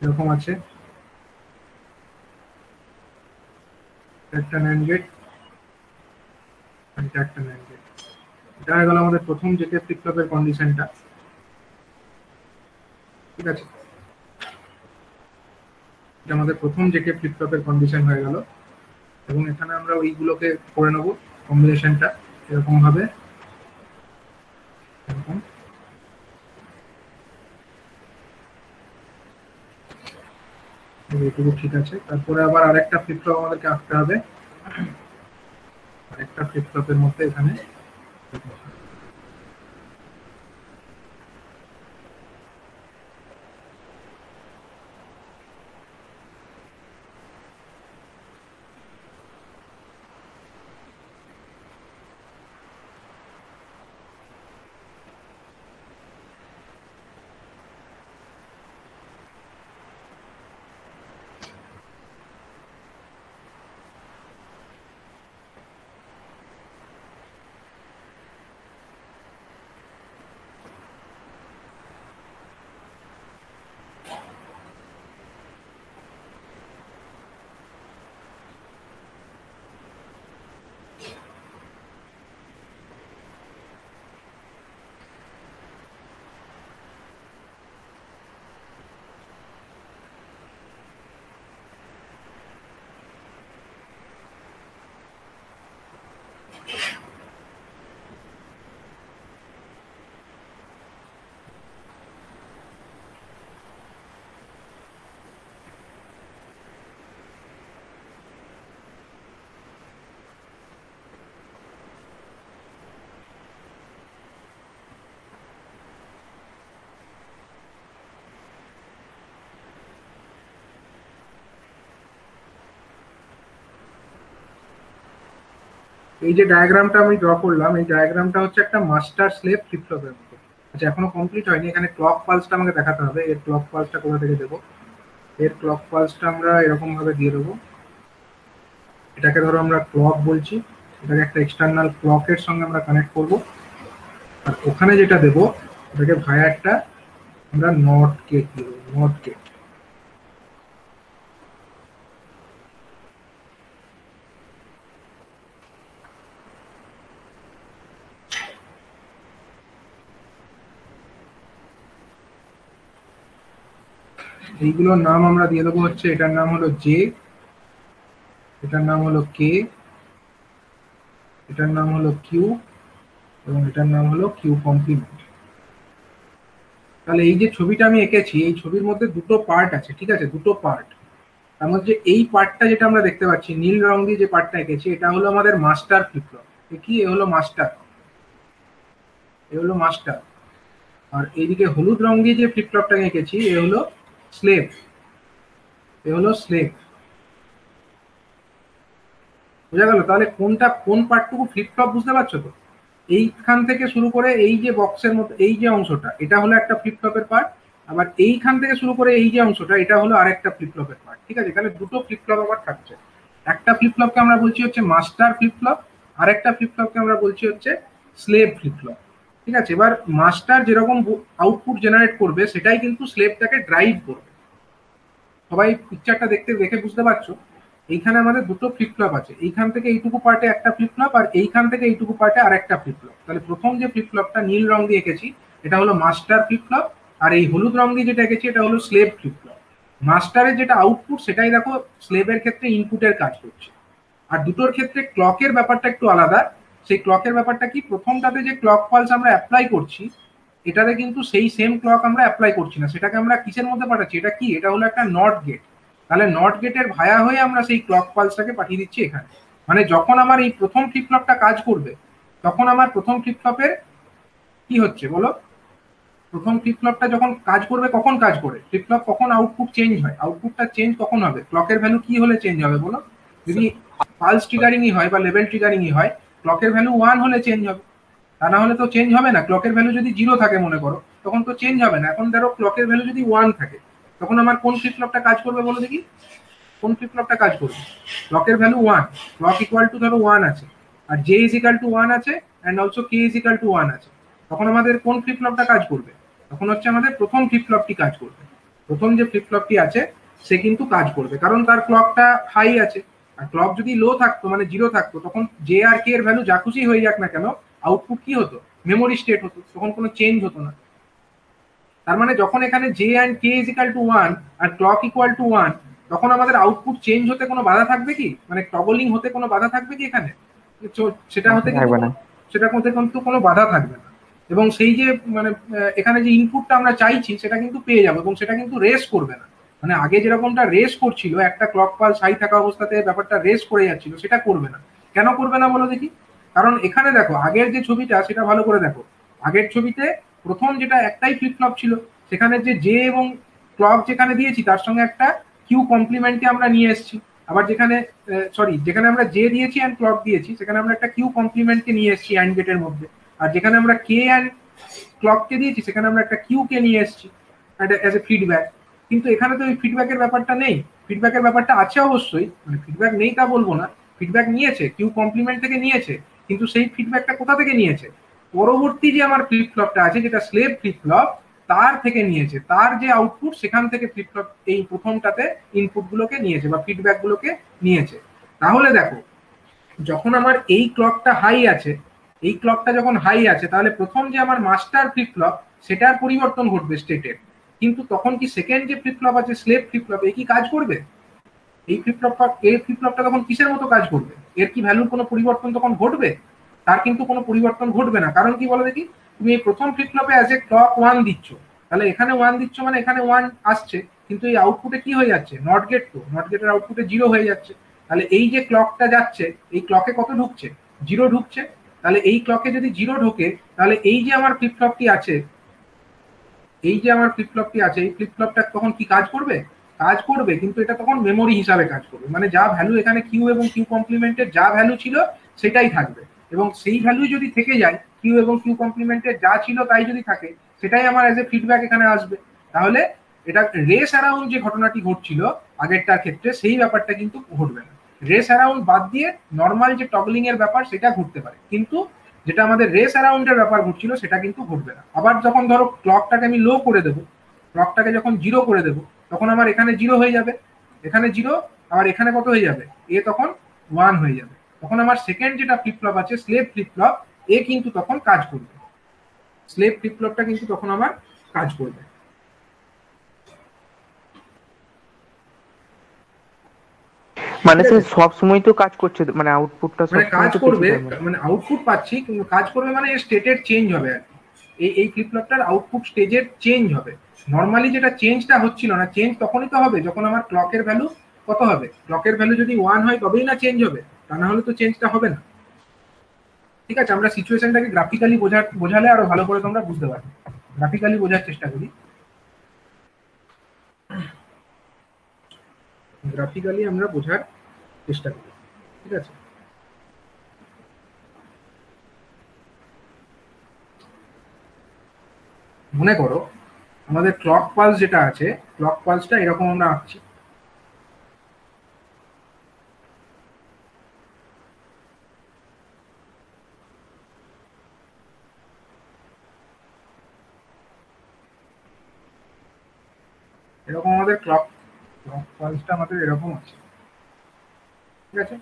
এরকম আছে। একটা ন্যান্ড গেট এটা একটা এটা হয়ে গেল আমাদের প্রথম জেকে ফ্লিপ ফ্লপের কন্ডিশনটা ঠিক আছে? এটা আমাদের প্রথম জেকে ফ্লিপ ফ্লপের কন্ডিশন হয়ে গেল। এবং এখানে আমরা ওইগুলোকে করে নেব কম্বিনেশনটা এরকম ভাবে। এরকম। এইটুকু ঠিক আছে। তারপরে আবার আরেকটা ফ্লিপ ফ্লপ আমাদেরকে আঁকতে হবে। আরেকটা ফ্লিপ ফ্লপের মধ্যে এখানে এই যে ডায়াগ্রামটা আমি ড্র করলাম, এই ডায়াগ্রামটা হচ্ছে একটা মাস্টার স্লেভ ফ্লিপ ফ্লপের মতো আচ্ছা এখনও কমপ্লিট হয়নি, এখানে ক্লক পালসটা আমাকে দেখাতে হবে, এর ক্লক পালসটা কোথা থেকে দেবো? এর ক্লক পালসটা আমরা এরকম ভাবে দিয়ে দেবো। এটাকে ধরো আমরা ক্লক বলছি, এটাকে একটা এক্সটার্নাল ক্লকের সঙ্গে আমরা কানেক্ট করব। আর ওখানে যেটা দেবো ওটাকে ভায়া একটা আমরা নট দিয়ে দেবো নট গেট এইগুলোর নাম আমরা দিয়ে দেবো হচ্ছে, এটার নাম হলো জে, এটার নাম হলো কে, এটার নাম হলো কিউ, এবং এটার নাম হলো কিউ কমপ্লিমেন্ট। তাহলে এই যে ছবিটা আমি এঁকেছি, এই ছবির মধ্যে দুটো পার্ট আছে, ঠিক আছে? দুটো পার্ট। তার মধ্যে এই পার্টটা যেটা আমরা দেখতে পাচ্ছি, নীল রং দিয়ে যে পার্টটা এঁকেছি, এটা হলো আমাদের মাস্টার ফ্লিপফ্লপ। কি? এ হলো মাস্টার। এ হলো মাস্টার। আর এইদিকে হলুদ রং দিয়ে যে ফ্লিপফ্লপটা এঁকেছি, এ হলো স্লেভ এ হলো স্লেভ বোঝা গেল? তাহলে কোনটা, কোন পার্টটুকু ফ্লিপটপ বুঝতে পারছ তো? এইখান থেকে শুরু করে এই যে বক্সের মতো, এই যে অংশটা, এটা হলো একটা ফ্লিপটপের পার্ট আবার এইখান থেকে শুরু করে এই যে অংশটা, এটা হলো আরেকটা ফ্লিপফ্লপের পার্ট ঠিক আছে? এখানে দুটো ফ্লিপফ্লপ আবার থাকছে। একটা ফ্লিপফ্লপকে আমরা বলছি হচ্ছে মাস্টার ফ্লিপফ্লপ আরেকটা ফ্লিপফ্লপকে আমরা বলছি হচ্ছে স্লেভ ফ্লিপফ্লপ ঠিক আছে? এবার মাস্টার যেরকম আউটপুট জেনারেট করবে, সেটাই কিন্তু স্লেভটাকে ড্রাইভ করবে। সবাই পিকচারটা দেখতে, দেখে বুঝতে পারছ? এইখানে আমাদের দুটো ফ্লিপফ্লপ আছে। এইখান থেকে এইটুকু পার্টে একটা ফ্লিপফ্লপ আর এইখান থেকে এইটুকু পার্টে আর একটা ফ্লিপফ্লপ তাহলে প্রথম যে ফ্লিপফ্লপটা নীল রং দিয়ে এঁকেছি, এটা হলো মাস্টার ফ্লিপফ্লপ আর এই হলুদ রং দিয়ে যেটা এঁকেছি, এটা হলো স্লেভ ফ্লিপফ্লপ মাস্টারের যেটা আউটপুট সেটাই দেখো স্লেভের ক্ষেত্রে ইনপুটের কাজ করছে। আর দুটোর ক্ষেত্রে ক্লকের ব্যাপারটা একটু আলাদা। সেই ক্লকের ব্যাপারটা কি? প্রথমটাতে যে ক্লক পালস আমরা অ্যাপ্লাই করছি এটাতে কিন্তু সেই সেম ক্লক আমরা অ্যাপ্লাই করছি না। সেটাকে আমরা কিসের মধ্যে পাঠাচ্ছি? এটা কি? এটা হলো একটা নট গেট তাহলে নট গেটের ভায়া হয়ে আমরা সেই ক্লক পালসটাকে পাঠিয়ে দিচ্ছি এখানে। মানে যখন আমার এই প্রথম ফ্লিপফ্লপটা কাজ করবে তখন আমার প্রথম ফ্লিপফ্লপের কি হচ্ছে বলো? প্রথম ফ্লিপফ্লপটা যখন কাজ করবে কখন কাজ করে? ফ্লিপফ্লপ কখন আউটপুট চেঞ্জ হয়? আউটপুটটা চেঞ্জ কখন হবে? ক্লকের ভ্যালু কি হলে চেঞ্জ হবে বলো? যদি পালস ট্রিগারিংই হয় বা লেভেল ট্রিগারিংই হয় ক্লকের ভ্যালু ওয়ান হলে চেঞ্জ হবে। তা না হলে তো চেঞ্জ হবে না। ক্লকের ভ্যালু যদি জিরো থাকে মনে করো, তখন তো চেঞ্জ হবে না। এখন ধরো ক্লকের ভ্যালু যদি ওয়ান থাকে, তখন আমার কোন ফ্লিপফ্লপটা কাজ করবে বলো দেখি? কোন ফ্লিপফ্লপটা কাজ করবে? ক্লকের value one clock equal to ধরো ওয়ান আছে। আর J is equal to one আছে and also K is equal to one আছে। তখন আমাদের কোন ফ্লিপফ্লপটা কাজ করবে? তখন হচ্ছে আমাদের প্রথম ফ্লিপফ্লপটি কাজ করবে। প্রথম যে ফ্লিপফ্লপটি আছে, সে কিন্তু কাজ করবে। কারণ তার ক্লকটা হাই আছে। আর ক্লক যদি লো থাকতো মানে জিরো থাকতো তখন জে আর কে এর ভ্যালু যা খুশি হয়ে যাক না কেন আউটপুট কি হতো? মেমোরি স্টেট হতো তখন কোনো চেঞ্জ হতো না। তার মানে যখন এখানে J and K is equal to one R clock equal to one তখন আমাদের আউটপুট চেঞ্জ হতে কোনো বাধা থাকবে কি? মানে টগলিং হতে কোনো বাধা থাকবে কি এখানে? সেটা হতে সেটা মধ্যে কিন্তু কোনো বাধা থাকবে না। এবং সেই যে মানে এখানে যে ইনপুটটা আমরা চাইছি সেটা কিন্তু পেয়ে যাব এবং সেটা কিন্তু রেস করবে না। মানে আগে যেরকমটা রেস করছিল, একটা ক্লক পালস হাই থাকা অবস্থাতে ব্যাপারটা রেস করে যাচ্ছিল, সেটা করবে না। কেন করবে না বলো দেখি? কারণ এখানে দেখো, আগের যে ছবিটা, সেটা ভালো করে দেখো। আগের ছবিতে প্রথম যেটা একটাই ফ্লিপফ্লপ ছিল, সেখানে যে জে এবং ক্লক যেখানে দিয়েছি, তার সঙ্গে একটা কিউ কমপ্লিমেন্টকে আমরা নিয়ে এসেছি। আবার যেখানে সরি যেখানে আমরা জে দিয়েছি অ্যান্ড ক্লক দিয়েছি, সেখানে আমরা একটা কিউ কমপ্লিমেন্টকে নিয়ে এসেছি অ্যান্ড গেটের মধ্যে। আর যেখানে আমরা কে অ্যান্ড ক্লককে দিয়েছি, সেখানে আমরা একটা কিউকে নিয়ে এসেছি অ্যাজ এ ফিডব্যাক কিন্তু এখানে তো ওই ফিডব্যাকের ব্যাপারটা নেই। ফিডব্যাকের ব্যাপারটা আছে অবশ্যই মানে ফিডব্যাক নেই তা বলব না। ফিডব্যাক নিয়েছে, কিউ কমপ্লিমেন্ট থেকে নিয়েছে, কিন্তু সেই ফিডব্যাকটা কোথা থেকে নিয়েছে? পরবর্তী যে আমার ফ্লিপফ্লপটা আছে, যেটা স্লেভ ফ্লিপফ্লপ তার থেকে নিয়েছে। তার যে আউটপুট সেখান থেকে ফ্লিপফ্লপ এই প্রথমটাতে ইনপুটগুলোকে নিয়েছে বা ফিডব্যাকগুলোকে নিয়েছে। তাহলে দেখো, যখন আমার এই ক্লকটা হাই আছে, এই ক্লকটা যখন হাই আছে, তাহলে প্রথম যে আমার মাস্টার ফ্লিপফ্লপ সেটার পরিবর্তন ঘটবে স্টেটের কিন্তু তখন কি সেকেন্ড যে ফ্লিপফ্লপ আছে স্লেভ ফ্লিপফ্লপ এই কি কাজ করবে? এই ফ্লিপফ্লপটা এই ফ্লিপফ্লপটা তখন কিসের মতো কাজ করবে? এর কি ভ্যালুর কোনো পরিবর্তন তখন ঘটবে? তার কিন্তু কোনো পরিবর্তন ঘটবে না। কারণ কি বলো দেখি? তুমি এই প্রথম ফ্লিপফ্লপে অ্যাজ এ ক্লক ওয়ান দিচ্ছ। তাহলে এখানে ওয়ান দিচ্ছ মানে এখানে ওয়ান আসছে। কিন্তু এই আউটপুটে কি হয়ে যাচ্ছে? নট গেট তো নট গেটের আউটপুটে জিরো হয়ে যাচ্ছে। তাহলে এই যে ক্লকটা যাচ্ছে, এই ক্লকে কত ঢুকছে? জিরো ঢুকছে। তাহলে এই ক্লকে যদি জিরো ঢোকে, তাহলে এই যে আমার ফ্লিপফ্লপটি আছে এই যে আমার ফ্লিপফ্লপটি আছে, এই ফ্লিপফ্লপটা তখন কি কাজ করবে? কাজ করবে, কিন্তু এটা তখন মেমোরি হিসাবে কাজ করবে। মানে যা ভ্যালু এখানে কিউ এবং কিউ কমপ্লিমেন্টের যা ভ্যালু ছিল, সেটাই থাকবে। এবং সেই ভ্যালু যদি থেকে যায় কিউ এবং কিউ কমপ্লিমেন্টের যা ছিল তাই যদি থাকে, সেটাই আমার এজ এ ফিডব্যাক এখানে আসবে। তাহলে এটা রেস অ্যারাউন্ড যে ঘটনাটি ঘটছিল আগেরটার ক্ষেত্রে, সেই ব্যাপারটা কিন্তু ঘটবে না। রেস অ্যারাউন্ড বাদ দিয়ে নর্মাল যে টগলিং এর ব্যাপার, সেটা ঘটতে পারে। কিন্তু যেটা আমাদের রেস অ্যারাউন্ডের ব্যাপার ঘটছিল, সেটা কিন্তু ঘটবে না। আবার যখন ধরো ক্লকটাকে আমি লো করে দেবো ক্লকটাকে যখন জিরো করে দেবো, তখন আমার এখানে জিরো হয়ে যাবে। এখানে জিরো আবার এখানে কত হয়ে যাবে? এ তখন ওয়ান হয়ে যাবে। তখন আমার সেকেন্ড যেটা ফ্লিপফ্লপ আছে স্লেভ ফ্লিপফ্লপ এ কিন্তু তখন কাজ করবে। স্লেভ ফ্লিপফ্লপটা কিন্তু তখন আমার কাজ করবে। মানে সে সব সময় তো কাজ করছে মানে আউটপুটটা সব মানে কাজ করবে। মানে আউটপুট পাচ্ছি কিন্তু কাজ করবে মানে স্টেটের চেঞ্জ হবে আর এই এই ফ্লিপ ফ্লপটার আউটপুট স্টেজের চেঞ্জ হবে। নর্মালি যেটা চেঞ্জটা হচ্ছিল না চেঞ্জ তখনই তো হবে যখন আমার ক্লকের ভ্যালু কত হবে। ক্লকের ভ্যালু যদি ওয়ান হয় তবেই না চেঞ্জ হবে তা না হলে তো চেঞ্জটা হবে না। ঠিক আছে আমরা সিচুয়েশনটাকে গ্রাফিক্যালি বোঝা বোঝালে আরও ভালো করে তোমরা বুঝতে পারবে। গ্রাফিক্যালি বোঝার চেষ্টা করি। গ্রাফিক্যালি আমরা বোঝার চেষ্টা করি। ঠিক আছে? মনে করো, আমাদের ক্লক পালস যেটা আছে ক্লক পালসটা এরকম আমরা আঁকছি। এরকম আমাদের ক্লক ক্লক পালসটা আমাদের এরকম আছে। ঠিক আছে?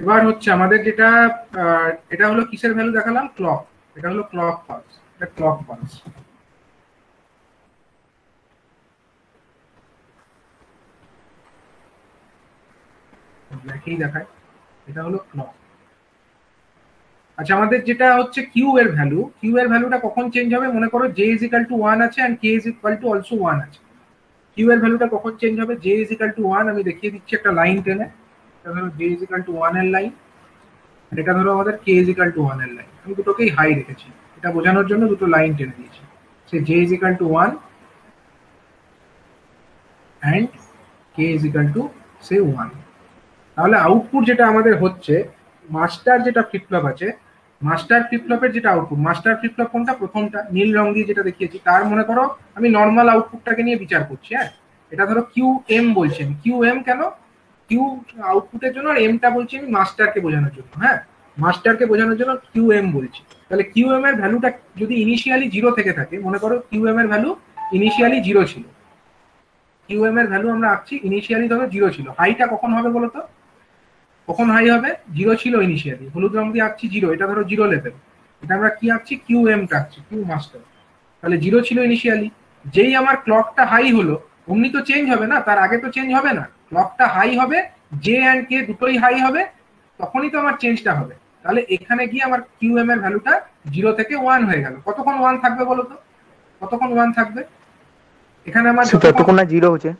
এবার হচ্ছে আমাদের যেটা এটা হলো কিসের ভ্যালু দেখালাম? ক্লক এটা হলো ক্লক পালস এটা ক্লক পালস ব্ল্যাকেই দেখায় এটা হলো ক্লক আচ্ছা আমাদের যেটা হচ্ছে কিউ এর ভ্যালু কিউ এর ভ্যালুটা কখন চেঞ্জ হবে? মনে করো J is equal to one আছে and K is equal to also one আছে। কিউ এর ভ্যালুটা কখন চেঞ্জ হবে? J is equal to one আমি দেখিয়ে দিচ্ছি একটা লাইন টেনে। ধরো জে ইজ ইকাল টু ওয়ানের লাইন এটা ধরো আমাদের কে ইজ ইকাল টু ওয়ানের লাইন আমি দুটোকেই হাই রেখেছি। এটা বোঝানোর জন্য দুটো লাইন টেনে দিয়েছি। Say J is equal to one and K is equal to say one তাহলে আউটপুট যেটা আমাদের হচ্ছে মাস্টার যেটা ফ্লিপফ্লপ আছে মাস্টার ফ্লিপফ্লপের যেটা আউটপুট মাস্টার ফ্লিপফ্লপ কোনটা? প্রথমটা, নীল রং দিয়ে যেটা দেখিয়েছি। তার মনে করো, আমি নর্মাল আউটপুটটাকে নিয়ে বিচার করছি হ্যাঁ? এটা ধরো কিউ এম বলছেন কিউ এম কেন? কিউ আউটপুটের জন্য আর এমটা বলছি আমি মাস্টারকে বোঝানোর জন্য হ্যাঁ? মাস্টারকে বোঝানোর জন্য কিউ এম বলছি। তাহলে কিউ এম এর ভ্যালুটা যদি ইনিশিয়ালি জিরো থেকে থাকে, মনে করো কিউ এম এর ভ্যালু ইনিশিয়ালি জিরো ছিল। কিউ এম এর ভ্যালু আমরা আঁকছি ইনিশিয়ালি ধরো জিরো ছিল। হাইটা কখন হবে বলো তো কখন হাই হবে? জিরো ছিল ইনিশিয়ালি হলুদ রং দিয়ে আঁকছি জিরো এটা ধরো জিরো লেভেল এটা আমরা কি আঁকছি? কিউ এম টা আঁকছি কিউ মাস্টার তাহলে জিরো ছিল ইনিশিয়ালি যেই আমার ক্লকটা হাই হলো অমনি তো চেঞ্জ হবে না তার আগে তো চেঞ্জ হবে না। ক্লকটা হাই হবে জে অ্যান্ড কে দুটোই হাই হবে তখনই তো আমার চেঞ্জটা হবে। তাহলে এখানে গিয়ে আমার কিউ এম এর ভ্যালুটা জিরো থেকে ওয়ান হয়ে গেল। কতক্ষণ ওয়ান থাকবে বলো তো? কতক্ষণ ওয়ান থাকবে? এখানে আমার যতক্ষণ- না জিরো হচ্ছে।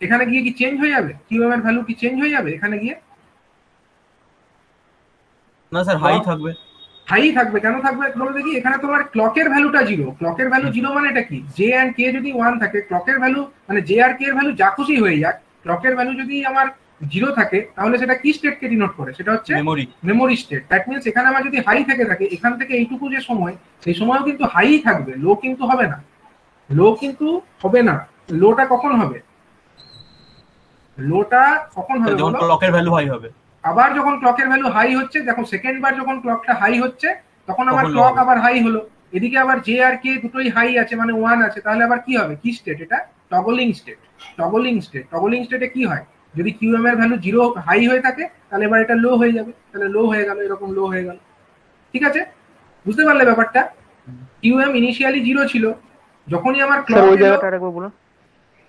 এখানে গিয়ে কি চেঞ্জ হয়ে যাবে? কিউ এম এর ভ্যালু কি চেঞ্জ হয়ে যাবে? এখানে গিয়ে না স্যার হাই থাকবে। হাই থাকবে কেন থাকবে? বলো দেখি এখানে তোমার ক্লকের ভ্যালুটা জিরো ক্লকের ভ্যালু জিরো মানে এটা কি? জে অ্যান্ড কে যদি ওয়ান থাকে ক্লকের ভ্যালু মানে জে আর কে এর ভ্যালু যা খুশি হয়ে যাক ক্লকের ভ্যালু যদি আমার জিরো থাকে তাহলে সেটা কি স্টেটকে ডিনোট করে? সেটা হচ্ছে memory memory state that means এখানে আমার যদি হাই থেকে থাকে এখান থেকে এইটুকু যে সময় সেই সময়ও কিন্তু হাই থাকবে। লো কিন্তু হবে না। লো কিন্তু হবে না। লোটা কখন হবে? লোটা কখন হবে যখন ক্লকের ভ্যালু হাই হবে। আবার যখন ক্লকের ভ্যালু হাই হচ্ছে দেখো সেকেন্ড বার যখন ক্লকটা হাই হচ্ছে তখন আবার ক্লক আবার হাই হলো। এদিকে আবার জে আর কে দুটোই হাই আছে মানে ওয়ান আছে তাহলে আবার কি হবে? কি স্টেট এটা? Toggling state toggling state toggling স্টেটে কি হয়? যদি কিউ এম এর ভ্যালু জিরো হাই হয়ে থাকে তাহলে এবার এটা লো হয়ে যাবে। তাহলে লো হয়ে গেল এরকম লো হয়ে গেল। ঠিক আছে? বুঝতে পারলে ব্যাপারটা? কিউ এম ইনিশিয়ালি জিরো ছিল। যখনই আমার স্যার ওই ক্লক জায়গাটা আরেকবার বলুন।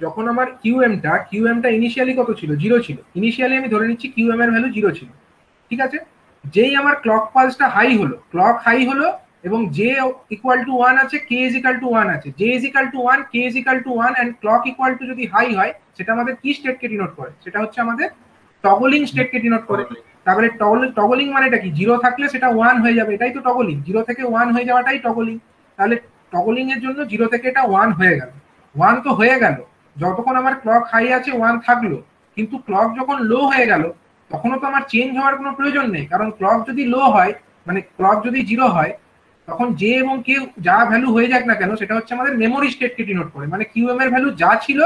যখন আমার কিউএমটা কিউএমটা ইনিশিয়ালি কত ছিল? জিরো ছিল। ইনিশিয়ালি আমি ধরে নিচ্ছি কিউএম এর ভ্যালু জিরো ছিল। ঠিক আছে? যেই আমার ক্লক পালসটা হাই হলো ক্লক হাই হলো এবং জে ইকুয়াল টু ওয়ান আছে K is equal to one আছে। J is equal to one K is equal to one and clock equal to যদি হাই হয় সেটা আমাদের কি স্টেটকে ডিনোট করে? সেটা হচ্ছে আমাদের টগলিং স্টেটকে ডিনোট করে। তারপরে টগলিং মানেটা কি? জিরো থাকলে সেটা ওয়ান হয়ে যাবে। এটাই তো টগলিং জিরো থেকে ওয়ান হয়ে যাওয়াটাই টগলিং তাহলে টগলিং এর জন্য জিরো থেকে এটা ওয়ান হয়ে গেল। ওয়ান তো হয়ে গেল। যতক্ষণ আমার ক্লক হাই আছে ওয়ান থাকল। কিন্তু ক্লক যখন লো হয়ে গেল, তখনও তো আমার চেঞ্জ হওয়ার কোনো প্রয়োজন নেই। কারণ ক্লক যদি লো হয় মানে ক্লক যদি জিরো হয়, তখন যে এবং কে যা ভ্যালু হয়ে যাক না কেন, সেটা হচ্ছে আমাদের মেমোরি স্টেটকে ডিনোট করে। মানে কিউএম এর ভ্যালু যা ছিল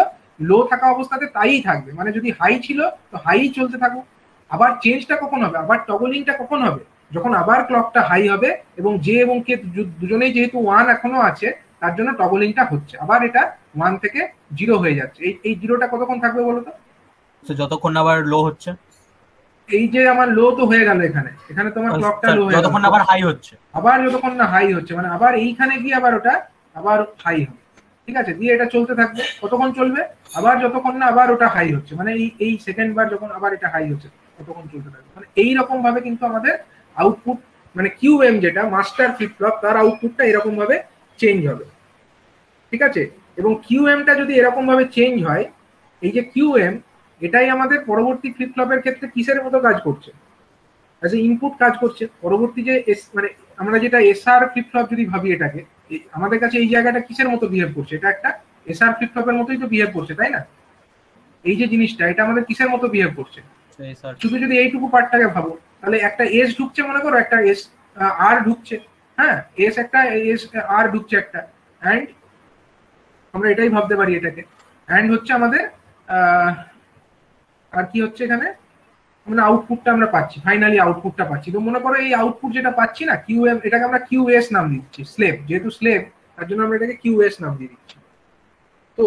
লো থাকা অবস্থাতে তাই থাকবে। মানে যদি হাই ছিল, তো হাই চলতে থাকুক। আবার চেঞ্জটা কখন হবে? আবার টগলিংটা কখন হবে? যখন আবার ক্লকটা হাই হবে, এবং যে এবং কে দুজনেই যেহেতু ওয়ান এখনও আছে তার জন্য টগলিংটা হচ্ছে। আবার এটা ওয়ান থেকে জিরো হয়ে যাচ্ছে। এই এই জিরোটা কতক্ষণ থাকবে বলো তো যতক্ষণ আবার লো হচ্ছে? এই যে আমার লো তো হয়ে গেল এখানে। এখানে তোমার ক্লকটা লো হয়ে গেল। যতক্ষণ আবার হাই হচ্ছে। আবার যতক্ষণ না হাই হচ্ছে মানে আবার এইখানে গিয়ে আবার ওটা আবার হাই হবে। ঠিক আছে? দিয়ে এটা চলতে থাকবে। কতক্ষণ চলবে? আবার যতক্ষণ না আবার ওটা হাই হচ্ছে। মানে এই এই সেকেন্ড বার যখন আবার এটা হাই হচ্ছে ততক্ষণ চলতে থাকবে। মানে এই রকম ভাবে কিন্তু আমাদের আউটপুট মানে কিউ এম যেটা মাস্টার ফ্লিপ ফ্লপ তার আউটপুটটা এরকম ভাবে চেঞ্জ হবে। ঠিক আছে? এবং কিউ এমটা যদি এরকম ভাবে চেঞ্জ হয় এই যে কিউ এম এটাই আমাদের পরবর্তী ফ্লিপ ফ্লপের ক্ষেত্রে কিসের মতো কাজ করছে? অ্যাজ এ ইনপুট কাজ করছে। পরবর্তী যে এস মানে আমরা যেটা এসআর ফ্লিপ ফ্লপ যদি ভাবি এটাকে আমাদের কাছে এই জায়গাটা কিসের মতো বিহেভ করছে? এটা একটা এসআর ফ্লিপ ফ্লপের মতোই তো বিহেভ করছে তাই না? এই যে জিনিসটা এটা আমাদের কিসের মতো বিহেভ করছে? শুধু যদি এইটুকু পার্টটাকে ভাবো তাহলে একটা এস ঢুকছে মনে করো একটা এস আর ঢুকছে। হ্যাঁ? এস একটা এস আর ঢুকছে একটা। অ্যান্ড আমরা এটাই ভাবতে পারি এটাকে। অ্যান্ড হচ্ছে আমাদের আর কি হচ্ছে এখানে? মানে আউটপুটটা আমরা পাচ্ছি ফাইনালি আউটপুটটা পাচ্ছি। তো মনে করো এই আউটপুট যেটা পাচ্ছি না কিউ এম এটাকে আমরা কিউ এস নাম দিচ্ছি স্লেভ যেহেতু স্লেভ তার জন্য আমরা এটাকে কিউ এস নাম দিয়ে দিচ্ছি। তো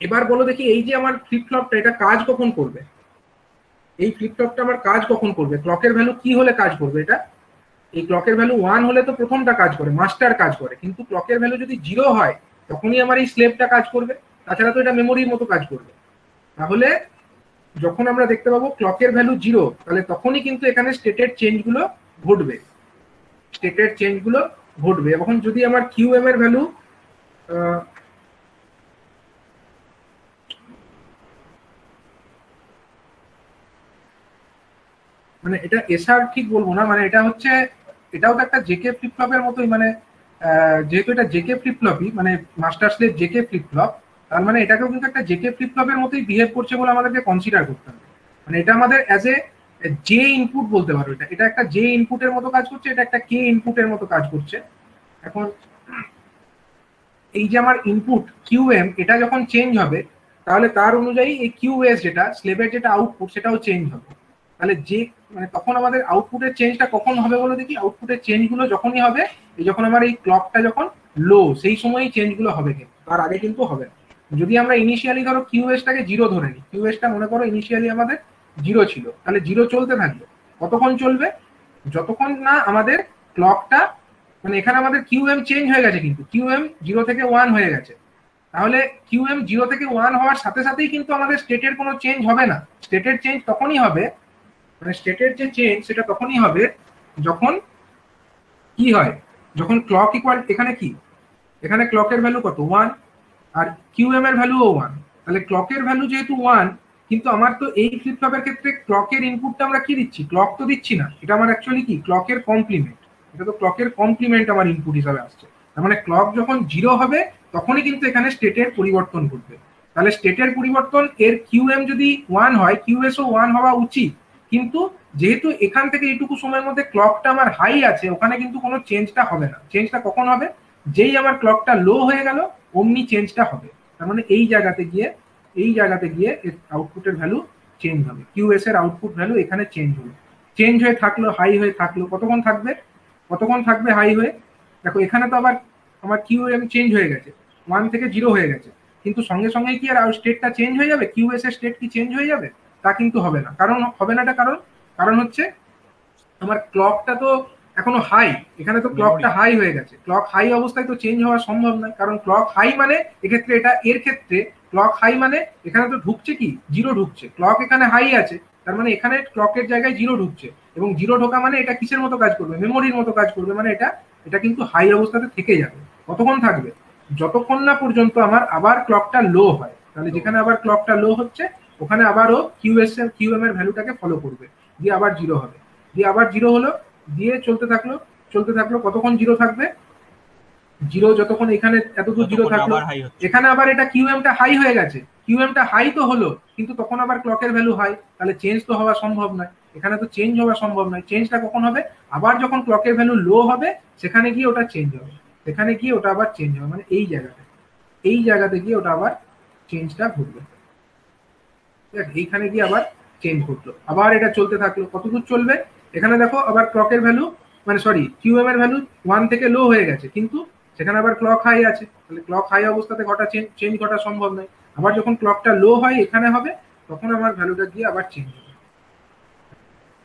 এবার বলো দেখি, এই যে আমার ফ্লিপ ফ্লপটা এটা কাজ কখন করবে? এই ফ্লিপ ফ্লপটা আমার কাজ কখন করবে? ক্লকের ভ্যালু কি হলে কাজ করবে এটা? এই ক্লকের ভ্যালু ওয়ান হলে তো প্রথমটা কাজ করে মাস্টার কাজ করে। কিন্তু ক্লকের ভ্যালু যদি জিরো হয় তখনই আমার এই স্লেভটা কাজ করবে। তাছাড়া তো এটা মেমোরির মতো কাজ করবে। তাহলে যখন আমরা দেখতে পাবো ক্লকের ভ্যালু জিরো তাহলে তখনই কিন্তু এখানে স্টেটের চেঞ্জগুলো ঘটবে। স্টেটের চেঞ্জগুলো ঘটবে। এখন যদি আমার কিউ এম এর ভ্যালু মানে এটা এসআর ঠিক বলব না মানে এটা হচ্ছে, এটাও তো একটা জেকে ফ্লিপ ফ্লপের মতোই মানে যেহেতু এটা জেকে ফ্লিপ ফ্লপই মানে master slave JK flip flop তার মানে এটাকেও কিন্তু একটা জেকে ফ্লিপ ফ্লপের মতোই বিহেভ করছে বলে আমাদেরকে কনসিডার করতে হবে। মানে এটা আমাদের অ্যাজ এ জে ইনপুট বলতে পারো এটা। এটা একটা জে ইনপুটের মতো কাজ করছে, এটা একটা কে ইনপুটের মতো কাজ করছে। এখন এই যে আমার ইনপুট কিউ এম এটা যখন চেঞ্জ হবে, তাহলে তার অনুযায়ী এই কিউ এস যেটা স্লেভের যেটা আউটপুট সেটাও চেঞ্জ হবে। তাহলে যে মানে তখন আমাদের আউটপুটের চেঞ্জটা কখন হবে বলে দেখি? আউটপুটের চেঞ্জগুলো যখনই হবে, এই যখন আমার এই ক্লকটা যখন লো সেই সময়ই চেঞ্জগুলো হবে কিন্তু, তার আগে কিন্তু হবে না। যদি আমরা ইনিশিয়ালি ধরো কিউএসটাকে জিরো ধরে নিই কিউএসটা মনে করো ইনিশিয়ালি আমাদের জিরো ছিল, তাহলে জিরো চলতে থাকবে। কতক্ষণ চলবে? যতক্ষণ না আমাদের ক্লকটা মানে এখানে আমাদের কিউএম চেঞ্জ হয়ে গেছে কিন্তু কিউএম জিরো থেকে ওয়ান হয়ে গেছে। তাহলে কিউএম জিরো থেকে ওয়ান হওয়ার সাথে সাথেই কিন্তু আমাদের স্টেটের কোনো চেঞ্জ হবে না। স্টেটের চেঞ্জ তখনই হবে মানে স্টেটের যে চেঞ্জ সেটা তখনই হবে যখন কি হয়? যখন ক্লক ইকুয়াল এখানে কি? এখানে ক্লকের ভ্যালু কত? ওয়ান আর কিউএম এর ভ্যালুও ওয়ান তাহলে ক্লকের ভ্যালু যেহেতু ওয়ান কিন্তু আমার তো এই ফ্লিপ ফ্লপের ক্ষেত্রে ক্লকের ইনপুটটা আমরা কি দিচ্ছি? ক্লক তো দিচ্ছি না। এটা আমার অ্যাকচুয়ালি কি? ক্লকের কমপ্লিমেন্ট এটা তো ক্লকের কমপ্লিমেন্ট আমার ইনপুট হিসাবে আসছে। তার মানে ক্লক যখন জিরো হবে, তখনই কিন্তু এখানে স্টেটের পরিবর্তন ঘটবে। তাহলে স্টেটের পরিবর্তন, এর কিউএম যদি ওয়ান হয় কিউ কিউএসও ওয়ান হওয়া উচিত কিন্তু যেহেতু এখান থেকে এইটুকু সময়ের মধ্যে ক্লকটা আমার হাই আছে, ওখানে কিন্তু কোনো চেঞ্জটা হবে না। চেঞ্জটা কখন হবে? যেই আমার ক্লকটা লো হয়ে গেল, অমনি চেঞ্জটা হবে। তার মানে এই জায়গাতে গিয়ে, এই জায়গাতে গিয়ে আউটপুটের ভ্যালু চেঞ্জ হবে। কিউএস এর আউটপুট ভ্যালু এখানে চেঞ্জ হলো। চেঞ্জ হয়ে থাকল হাই হয়ে থাকল। কতক্ষণ থাকবে? কতক্ষণ থাকবে হাই হয়ে? দেখো, এখানে তো আবার আমার কিউএম চেঞ্জ হয়ে গেছে। ওয়ান থেকে জিরো হয়ে গেছে। কিন্তু সঙ্গে সঙ্গে কি আর স্টেটটা চেঞ্জ হয়ে যাবে? কিউএস এর স্টেট কি চেঞ্জ হয়ে যাবে? তা কিন্তু হবে না। কারণ হবে নাটা কারণ? কারণ হচ্ছে আমার ক্লকটা তো এখনও হাই এখানে তো ক্লকটা হাই হয়ে গেছে। ক্লক হাই অবস্থায় তো চেঞ্জ হওয়া সম্ভব নয়। কারণ ক্লক হাই মানে এক্ষেত্রে এটা এর ক্ষেত্রে ক্লক হাই মানে এখানে তো ঢুকছে কি? জিরো ঢুকছে। ক্লক এখানে হাই আছে। তার মানে এখানে ক্লকের জায়গায় জিরো ঢুকছে। এবং জিরো ঢোকা মানে এটা কিসের মতো কাজ করবে? মেমোরির মতো কাজ করবে। মানে এটা এটা কিন্তু হাই অবস্থাতে থেকে যাবে। কতক্ষণ থাকবে? যতক্ষণ না পর্যন্ত আমার আবার ক্লকটা লো হয়। তাহলে যেখানে আবার ক্লকটা লো হচ্ছে ওখানে আবারও কিউএস এর কিউএম এর ভ্যালুটাকে ফলো করবে। দিয়ে আবার জিরো হবে। দিয়ে আবার জিরো হলো দিয়ে চলতে থাকল চলতে থাকল কতক্ষণ জিরো থাকবে? জিরো যতক্ষণ এখানে এতদূর জিরো থাকল। এখানে আবার এটা কিউএমটা হাই হয়ে গেছে। কিউএমটা হাই তো হলো কিন্তু তখন আবার ক্লকের ভ্যালু হাই তাহলে চেঞ্জ তো হওয়া সম্ভব নয়। এখানে তো চেঞ্জ হওয়া সম্ভব নয়। চেঞ্জটা কখন হবে? আবার যখন ক্লকের ভ্যালু লো হবে সেখানে গিয়ে ওটা চেঞ্জ হবে। সেখানে গিয়ে ওটা আবার চেঞ্জ হবে। মানে এই জায়গাতে এই জায়গাতে গিয়ে ওটা আবার চেঞ্জটা ঘটবে। আছে? এইখানে গিয়ে আবার চেঞ্জ ঘটলো। আবার এটা চলতে থাকল। কতদূর চলবে? এখানে দেখো আবার ক্লকের ভ্যালু মানে সরি কিউএম এর ভ্যালু ওয়ান থেকে লো হয়ে গেছে। কিন্তু সেখানে আবার ক্লক হাই আছে। তাহলে ক্লক হাই অবস্থাতে ঘটা চেঞ্জ ঘটা সম্ভব নয়। আবার যখন ক্লকটা লো হয় এখানে হবে, তখন আমার ভ্যালুটা গিয়ে আবার চেঞ্জ হবে।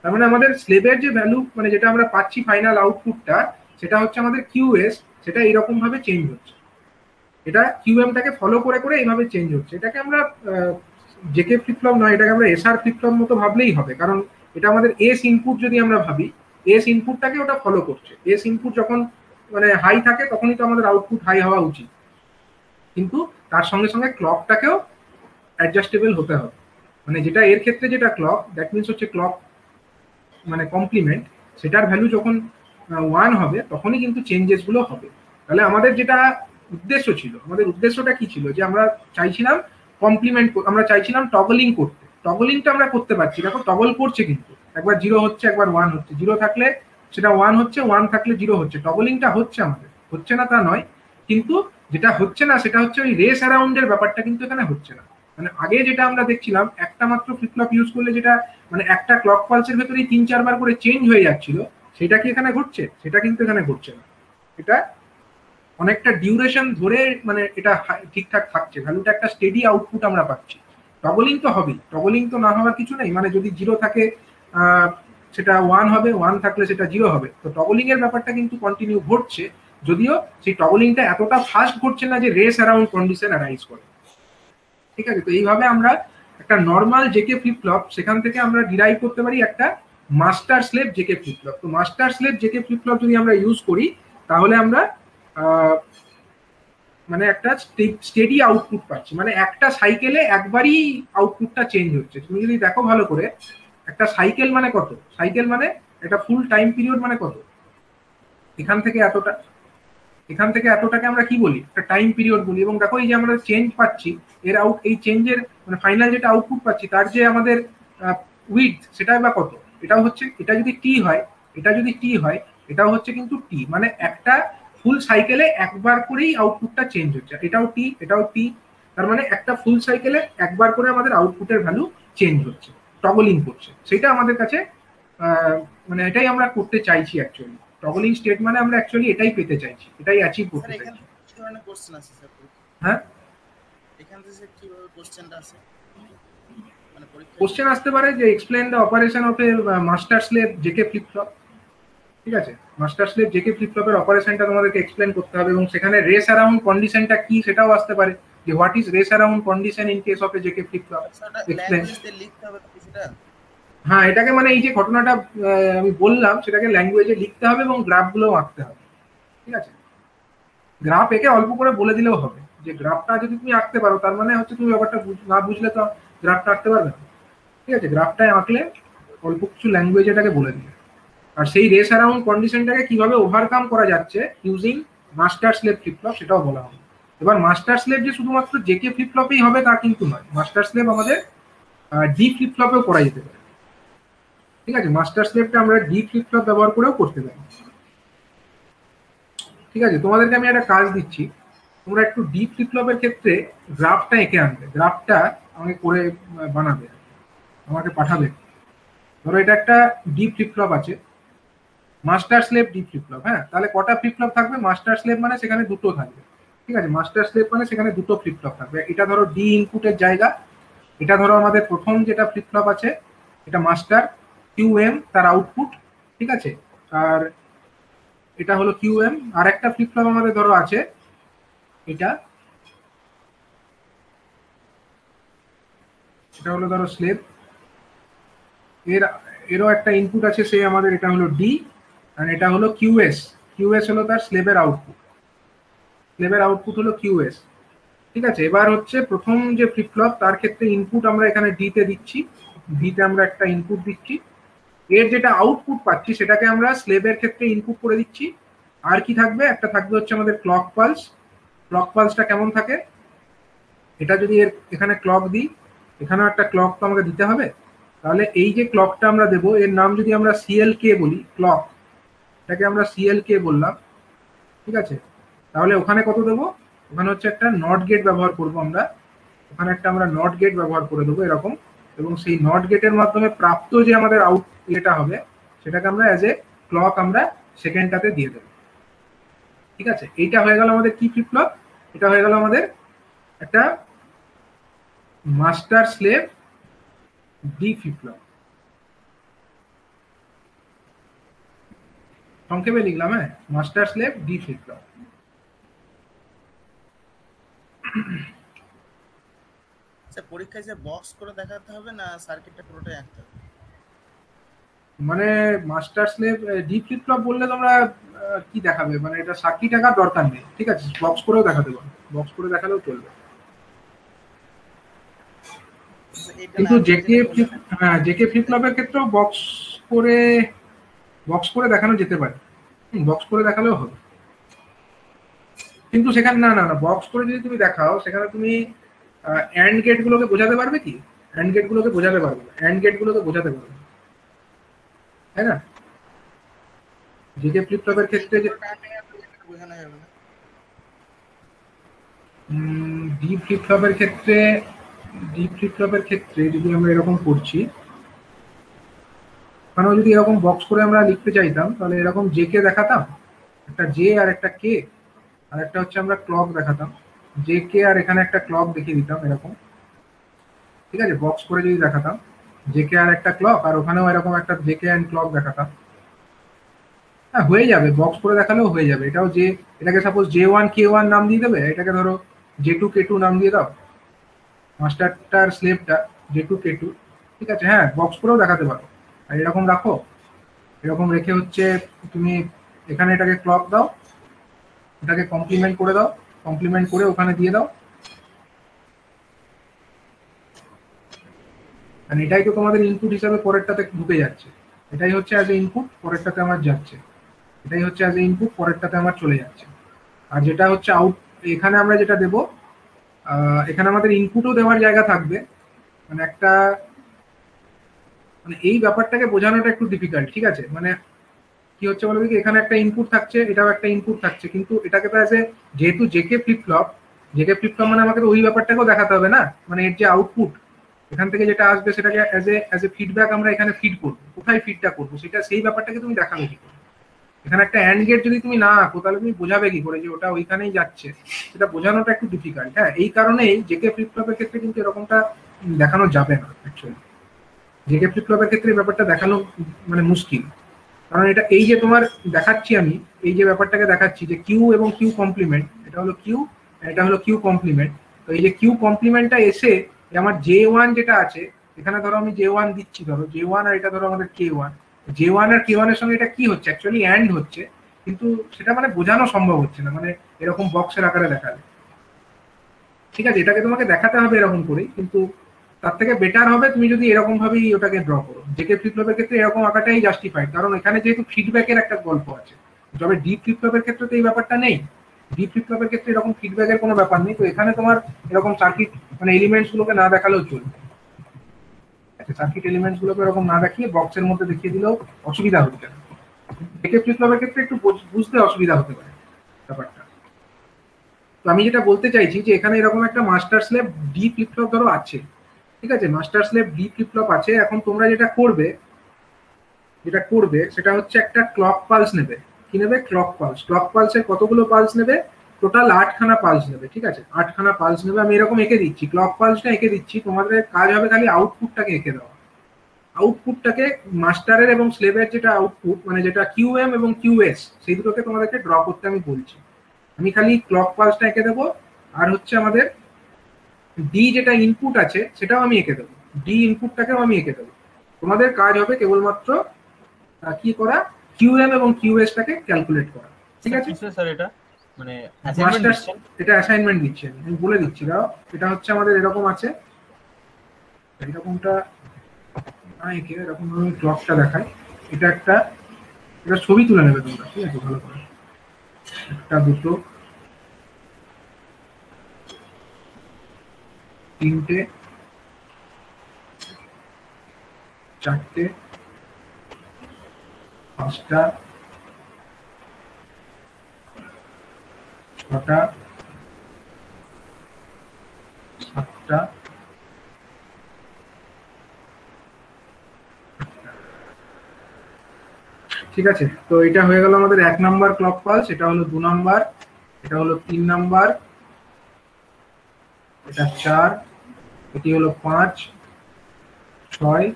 তার মানে আমাদের স্লেবের যে ভ্যালু মানে যেটা আমরা পাচ্ছি ফাইনাল আউটপুটটা সেটা হচ্ছে আমাদের কিউএস সেটা এরকম ভাবে চেঞ্জ হচ্ছে। এটা কিউএমটাকে ফলো করে করে এইভাবে চেঞ্জ হচ্ছে। এটাকে আমরা জেকে ফ্লিপফ্লপ নয় এটাকে আমরা এসআর ফ্লিপফ্লপ মতো ভাবলেই হবে। কারণ এটা আমাদের এস ইনপুট যদি আমরা ভাবি এস ইনপুটটাকে ওটা ফলো করছে। এস ইনপুট যখন মানে হাই থাকে, তখনই তো আমাদের আউটপুট হাই হওয়া উচিত। কিন্তু তার সঙ্গে সঙ্গে ক্লকটাকেও অ্যাডজাস্টেবল হতে হবে। মানে যেটা এর ক্ষেত্রে যেটা ক্লক দ্যাট মিনস হচ্ছে ক্লক মানে কমপ্লিমেন্ট সেটার ভ্যালু যখন ওয়ান হবে, তখনই কিন্তু চেঞ্জেসগুলো হবে। তাহলে আমাদের যেটা উদ্দেশ্য ছিল, আমাদের উদ্দেশ্যটা কি ছিল? যে আমরা চাইছিলাম কমপ্লিমেন্ট আমরা চাইছিলাম টগলিং করতে। টগলিংটা আমরা করতে পারছি। দেখো টগল করছে কিন্তু। একবার জিরো হচ্ছে, একবার ওয়ান হচ্ছে। জিরো থাকলে সেটা ওয়ান হচ্ছে ওয়ান থাকলে জিরো হচ্ছে। টগলিংটা হচ্ছে আমাদের। হচ্ছে না তা নয়। কিন্তু যেটা হচ্ছে না, সেটা হচ্ছে ওই রেস অ্যারাউন্ডের ব্যাপারটা কিন্তু এখানে হচ্ছে না। মানে আগে যেটা আমরা দেখছিলাম, একটা মাত্র ফ্লিপফ্লপ ইউজ করলে যেটা মানে একটা ক্লক পালসের ভেতরেই তিন, চারবার করে চেঞ্জ হয়ে যাচ্ছিল, সেটা কি এখানে ঘটছে? সেটা কিন্তু এখানে ঘটছে না। এটা অনেকটা ডিউরেশন ধরে মানে এটা ঠিকঠাক থাকছে। ভ্যালুটা একটা স্টেডি আউটপুট আমরা পাচ্ছি। টগলিং তো হবেই। টগলিং তো না হওয়ার কিছু নেই। মানে যদি জিরো থাকে সেটা ওয়ান হবে ওয়ান থাকলে সেটা জিরো হবে। তো টগলিং এর ব্যাপারটা কিন্তু কন্টিনিউ ঘটছে। যদিও সেই টগলিংটা এতটা ফাস্ট ঘটছে না যে রেস অ্যারাউন্ড কন্ডিশন অ্যারাইজ করে। ঠিক আছে? তো এইভাবে আমরা একটা নর্মাল জেকে ফ্লিপফ্লপ সেখান থেকে আমরা ডিরাইভ করতে পারি একটা master slave JK flip flop তো master slave JK flip flop যদি আমরা ইউজ করি, তাহলে আমরা মানে একটা স্টেডি আউটপুট পাচ্ছি। মানে একটা সাইকেলে একবারই আউটপুটটা চেঞ্জ হচ্ছে। তুমি যদি দেখো ভালো করে, একটা সাইকেল মানে কত? সাইকেল মানে একটা ফুল টাইম পিরিয়ড মানে কত? এখান থেকে এতটা, এখান থেকে এতটাকে আমরা কি বলি? একটা টাইম পিরিয়ড বলি। এবং দেখো এই যে আমরা চেঞ্জ পাচ্ছি, এর আউট এই চেঞ্জের মানে ফাইনাল যেটা আউটপুট পাচ্ছি, তার যে আমাদের উইথ সেটা বা কত? এটাও হচ্ছে, এটা যদি টি হয়, এটা যদি টি হয়, এটাও হচ্ছে কিন্তু টি মানে একটা ফুল সাইকেলে একবার করেই আউটপুটটা চেঞ্জ হচ্ছে। এটাও টি এটাও টি তার মানে একটা ফুল সাইকেলে একবার করে আমাদের আউটপুটের ভ্যালু চেঞ্জ হচ্ছে টগলিং করছে। সেটা আমাদের কাছে মানে এটাই আমরা করতে চাইছি অ্যাকচুয়ালি টগলিং স্টেট মানে আমরা অ্যাকচুয়ালি এটাই পেতে চাইছি এটাই অ্যাচিভ করতে চাইছি। হ্যাঁ? এখান থেকে স্যার কীভাবে কোশ্চেনটা আছে মানে কোশ্চেন আসতে পারে যে explain the operation of a master slave JK flip flop ঠিক আছে? মাস্টার স্লেভ জেকে ফ্লিপ ফ্লপের অপারেশনটা তোমাদেরকে এক্সপ্লেন করতে হবে এবং সেখানে রেস অ্যারাউন্ড কন্ডিশনটা কি সেটাও আসতে পারে। যে what is race around condition in case of a JK flip flop sir ওটা explain. ল্যাঙ্গুয়েজ দিয়ে লিখতে হবে কি সেটা হ্যাঁ এটাকে মানে এই যে ঘটনাটা আমি বললাম সেটাকে ল্যাঙ্গুয়েজে লিখতে হবে এবং গ্রাফগুলো আঁকতে হবে। ঠিক আছে? গ্রাফ একে অল্প করে বলে দিলেও হবে। যে গ্রাফটা যদি তুমি আঁকতে পারো তার মানে হচ্ছে তুমি ব্যাপারটা না বুঝলে তো গ্রাফটা আঁকতে পারবে না। ঠিক আছে? গ্রাফটায় আঁকলে অল্প কিছু ল্যাঙ্গুয়েজ এটাকে বলে দিবে। আর সেই রেস অ্যারাউন্ড কন্ডিশনটাকে কীভাবে ওভারকাম করা যাচ্ছে ইউজিং মাস্টার স্লেভ ফ্লিপফ্লপ সেটাও বলা হবে। এবার মাস্টার স্লেভ যে শুধুমাত্র জেকে ফ্লিপফ্লপেই হবে তা কিন্তু নয় মাস্টার স্লেভ আমাদের ডি ফ্লিপফ্লপেও করা যেতে পারে। ঠিক আছে মাস্টার স্লেভটা আমরা ডি ফ্লিপ ফ্লপ ব্যবহার করেও করতে পারি। ঠিক আছে, তোমাদেরকে আমি একটা কাজ দিচ্ছি। তোমরা একটু ডি ফ্লিপ ফ্লপের ক্ষেত্রে গ্রাফটা এঁকে আনবে। গ্রাফটা আমাকে করে বানাবে, আমাকে পাঠাবে। ধরো এটা একটা ডি ফ্লিপ ফ্লপ আছে। Master slave D flip flop হ্যাঁ? তাহলে কটা ফ্লিপ ফ্লপ থাকবে? মাস্টার স্লেভ মানে সেখানে দুটো থাকবে। ঠিক আছে? মাস্টার স্লেভ মানে সেখানে দুটো ফ্লিপ ফ্লপ থাকবে। এটা ধরো ডি ইনপুটের জায়গা। এটা ধরো আমাদের প্রথম যেটা ফ্লিপ ফ্লপ আছে, এটা মাস্টার কিউএম তার আউটপুট ঠিক আছে? আর এটা হলো কিউএম আর একটা ফ্লিপ ফ্লপ আমাদের ধরো আছে, এটা এটা হলো ধরো স্লেভ এর, এরও একটা ইনপুট আছে, সে আমাদের, এটা হলো ডি আর এটা হলো কিউএস কিউএস হলো তার স্লেবের আউটপুট স্লেবের আউটপুট হলো কিউএস ঠিক আছে, এবার হচ্ছে প্রথম যে ফ্লিপ তার ক্ষেত্রে ইনপুট আমরা এখানে ডিতে দিচ্ছি। ডিতে আমরা একটা ইনপুট দিচ্ছি। এর যেটা আউটপুট পাচ্ছি, সেটাকে আমরা স্লেবের ক্ষেত্রে ইনপুট করে দিচ্ছি। আর কি থাকবে? একটা থাকবে হচ্ছে আমাদের ক্লক পালস ক্লক পালসটা কেমন থাকে? এটা যদি এর, এখানে ক্লক দিই, এখানেও একটা ক্লক তো আমাকে দিতে হবে। তাহলে এই যে ক্লকটা আমরা দেবো, এর নাম যদি আমরা সিএল কে বলি ক্লক এটাকে আমরা সিএল কে বললাম, ঠিক আছে? তাহলে ওখানে কত দেবো? ওখানে হচ্ছে একটা নট গেট ব্যবহার করব আমরা। ওখানে একটা আমরা নট গেট ব্যবহার করে দেবো এরকম। এবং সেই নট গেটের মাধ্যমে প্রাপ্ত যে আমাদের আউট ইয়েটা হবে, সেটাকে আমরা অ্যাজ এ ক্লক আমরা সেকেন্ডটাতে দিয়ে দেবো। ঠিক আছে? এইটা হয়ে গেল আমাদের কি ফ্লিপ ফ্লপ এটা হয়ে গেল আমাদের একটা master slave D flip flop সংক্ষেপে লিখলাম হ্যাঁ? মাস্টার স্লেভ ডি স্যার পরীক্ষায় যে বক্স করে দেখাতে হবে না সার্কিটটা পুরোটাই আঁকতে হবে? মানে master slave D flip flop বললে তোমরা কি দেখাবে? মানে এটা সাক্ষী টাকার দরকার নেই। ঠিক আছে বক্স করেও দেখাতে পারো। বক্স করে দেখালেও চলবে। কিন্তু জেকে ফ্লিপ হ্যাঁ জেকে ফ্লিপ ফ্লপের ক্ষেত্রেও বক্স করে বক্স করে দেখানো যেতে পারে। বক্স করে দেখালেও হবে। কিন্তু সেখানে, না না না বক্স করে যদি তুমি দেখাও, সেখানে তুমি অ্যান্ড গেট গুলোকে বোঝাতে পারবে কি? অ্যান্ড গেট গুলোকে বোঝাতে পারবে অ্যান্ড গেট গুলোকে বোঝাতে পারবে না। তাই না? জেকে ফ্লিপ ক্ষেত্রে যে বোঝানো যাবে না ফ্লিপ ক্ষেত্রে ডিপ ফ্লিপ ক্ষেত্রে যদি আমরা এরকম করছি মানে যদি এরকম বক্স করে আমরা লিখতে চাইতাম, তাহলে এরকম জে কে দেখাতাম, একটা জে আর একটা কে আর একটা হচ্ছে আমরা ক্লক দেখাতাম। জে কে আর এখানে একটা ক্লক দেখিয়ে দিতাম এরকম। ঠিক আছে বক্স করে যদি দেখাতাম জে কে আর একটা ক্লক আর ওখানেও এরকম একটা জে কে অ্যান্ড ক্লক দেখাতাম। হ্যাঁ হয়ে যাবে বক্স করে দেখালেও হয়ে যাবে। এটাও যে এটাকে suppose J one K one নাম দিয়ে দেবে, এটাকে ধরো জে টু কে টু নাম দিয়ে দাও। মাস্টারটার স্লেভটা জে টু কে টু ঠিক আছে হ্যাঁ বক্স করেও দেখাতে পারো। আর এরকম রাখো। এরকম রেখে হচ্ছে তুমি এখানে এটাকে ক্লক দাও। এটাকে কমপ্লিমেন্ট করে দাও। কমপ্লিমেন্ট করে ওখানে দিয়ে দাও। আর এটাই তো তোমাদের ইনপুট হিসাবে পরেরটাতে ঢুকে যাচ্ছে। এটাই হচ্ছে অ্যাজ এ ইনপুট পরেরটাতে আমার যাচ্ছে। এটাই হচ্ছে অ্যাজ এ ইনপুট পরেরটাতে আমার চলে যাচ্ছে। আর যেটা হচ্ছে আউট এখানে আমরা যেটা দেব এখানে আমাদের ইনপুটও দেওয়ার জায়গা থাকবে। মানে একটা মানে এই ব্যাপারটাকে বোঝানোটা একটু ডিফিকাল্ট ঠিক আছে? মানে কি হচ্ছে বলবে কি এখানে একটা ইনপুট থাকছে, এটাও একটা ইনপুট থাকছে, কিন্তু এটাকে তো অ্যাজ এ যেহেতু JK flip flop JK flip flop মানে আমাকে তো ওই ব্যাপারটাকেও দেখাতে হবে না? মানে এর যে আউটপুট এখান থেকে যেটা আসবে সেটাকে as a as a feedback আমরা এখানে ফিড করব। কোথায় ফিডটা করব? সেটা সেই ব্যাপারটাকে তুমি দেখাবে কি করে? এখানে একটা অ্যান্ড গেট যদি তুমি না আঁকো, তাহলে তুমি বোঝাবে কি করে যে ওটা ওইখানেই যাচ্ছে? সেটা বোঝানোটা একটু ডিফিকাল্ট হ্যাঁ? এই কারণেই জেকে ফ্লিপ ফ্লপের ক্ষেত্রে কিন্তু এরকমটা দেখানো যাবে না অ্যাকচুয়ালি জেকে ফ্লিপ ফ্লপের ক্ষেত্রে ব্যাপারটা দেখানো মানে মুশকিল। কারণ এটা এই যে তোমার দেখাচ্ছি আমি, এই যে ব্যাপারটাকে দেখাচ্ছি, যে কিউ এবং কিউ কমপ্লিমেন্ট এটা হলো কিউ এটা হলো কিউ কমপ্লিমেন্ট তো এই যে কিউ কমপ্লিমেন্টটা এসে আমার জে ওয়ান যেটা আছে, এখানে ধরো আমি জে ওয়ান দিচ্ছি, ধরো জে ওয়ান আর এটা ধরো আমাদের কে ওয়ান জে ওয়ান আর কে ওয়ানের সঙ্গে এটা কি হচ্ছে? অ্যাকচুয়ালি অ্যান্ড হচ্ছে, কিন্তু সেটা মানে বোঝানো সম্ভব হচ্ছে না মানে এরকম বক্সের আকারে দেখালে। ঠিক আছে, এটাকে তোমাকে দেখাতে হবে এরকম করেই, কিন্তু তার থেকে বেটার হবে তুমি যদি এরকম ভাবেই ওটাকে ড্র করো। জেকে ফ্লিপফ্লপের ক্ষেত্রে এরকম আঁকাটাই জাস্টিফাইড কারণ এখানে যেহেতু ফিডব্যাকের একটা গল্প আছে। তবে ডিপ ফ্লিপফ্লপের ক্ষেত্রে তো এই ব্যাপারটা নেই। ডিপ ফ্লিপফ্লপের ক্ষেত্রে এরকম ফিডব্যাকের কোনো ব্যাপার নেই। তো এখানে তোমার এরকম সার্কিট মানে এলিমেন্টস গুলোকে না দেখালেও চলবে। সার্কিট এলিমেন্টস গুলোকে এরকম না দেখিয়ে বক্সের মধ্যে দেখিয়ে দিলেও অসুবিধা হচ্ছে না জেকে ফ্লিপফ্লপের ক্ষেত্রে একটু বুঝ- বুঝতে অসুবিধা হতে পারে ব্যাপারটা। তো আমি যেটা বলতে চাইছি যে এখানে এরকম একটা মাস্টার স্লেভ ডি ফ্লিপফ্লপ ধরো আছে। ঠিক আছে মাস্টার স্লেভ ডি ফ্লিপফ্লপ আছে। এখন তোমরা যেটা করবে যেটা করবে, সেটা হচ্ছে একটা ক্লক পালস নেবে। কি নেবে? ক্লক পালস ক্লক পালসের কতগুলো পালস নেবে? টোটাল আটখানা পালস নেবে, ঠিক আছে? আটখানা পালস নেবে, আমি এরকম এঁকে দিচ্ছি। ক্লক পালসটা এঁকে দিচ্ছি, তোমাদের কাজ হবে খালি আউটপুটটাকে এঁকে দেওয়া। আউটপুটটাকে মাস্টারের এবং স্লেভের যেটা আউটপুট মানে যেটা কিউএম এবং কিউএস সেই দুটোকে তোমাদেরকে ড্র করতে আমি বলছি। আমি খালি ক্লক পালসটা এঁকে দেবো, আর হচ্ছে আমাদের ডি যেটা ইনপুট আছে সেটাও আমি এঁকে দেবো। ডি ইনপুটটাকেও আমি এঁকে দেবো। তোমাদের কাজ হবে কেবলমাত্র কি করা? কিউএম এবং কিউএসটাকে ক্যালকুলেট করা। ঠিক আছে? স্যার এটা? মানে মাস্টার এটা অ্যাসাইনমেন্ট দিচ্ছি আমি আমি বলে দিচ্ছি দাও এটা হচ্ছে আমাদের এরকম আছে। এরকমটা না এঁকে এরকম আমি ক্লকটা দেখাই। এটা একটা এটা ছবি তুলে নেবে তোমরা। ঠিক আছে? ভালো করে। একটা দুটো তিনটে, চারটে, পাঁচটা, ছটা, সাতটা, ঠিক আছে? তো এটা হয়ে গেল আমাদের এক নাম্বার ক্লক পালস এটা হলো দু নাম্বার, এটা হলো তিন নাম্বার, এটা চার এটি হলো পাঁচ, ছয়,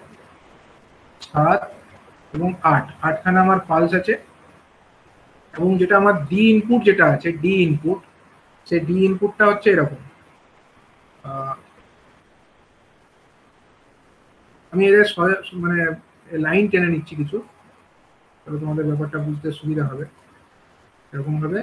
সাত এবং আট। আটখানা আমার পালস আছে। এবং যেটা আমার ডি ইনপুট যেটা আছে ডি ইনপুট সেই ডি ইনপুটটা হচ্ছে এরকম। আমি এদের মানে লাইন টেনে নিচ্ছি কিছু। তাহলে তোমাদের ব্যাপারটা বুঝতে সুবিধা হবে। এরকম ভাবে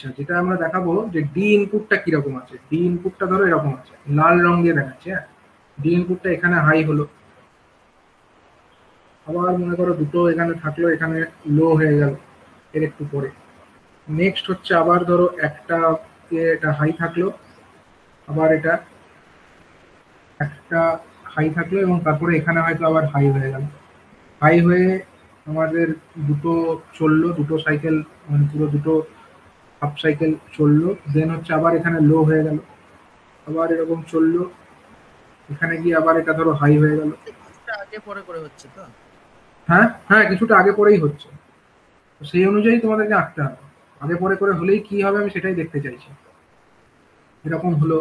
আচ্ছা যেটা আমরা দেখাবো যে ডি ইনপুটটা কীরকম আছে? ডি ইনপুটটা ধরো এরকম আছে, লাল রং দিয়ে দেখাচ্ছে হ্যাঁ? ডি ইনপুটটা এখানে হাই হলো। আবার মনে করো দুটো এখানে থাকল, এখানে লো হয়ে গেল, এর একটু পরে। নেক্সট হচ্ছে আবার ধরো একটা এটা হাই থাকল, আবার এটা একটা হাই থাকল এবং তারপরে এখানে হয়তো আবার হাই হয়ে গেল। হাই হয়ে আমাদের দুটো চলল, দুটো সাইকেল মানে পুরো দুটো হাফ সাইকেল চলল দেন হচ্ছে আবার এখানে লো হয়ে গেল আবার এরকম চলল এখানে গিয়ে আবার এটা ধরো হাই হয়ে গেল। আগে পরে করে হচ্ছে তো? হ্যাঁ হ্যাঁ কিছুটা আগে পরেই হচ্ছে। তো সেই অনুযায়ী তোমাদেরকে আঁকতে হবে। আগে পরে করে হলেই কি হবে আমি সেটাই দেখতে চাইছি। এরকম হলো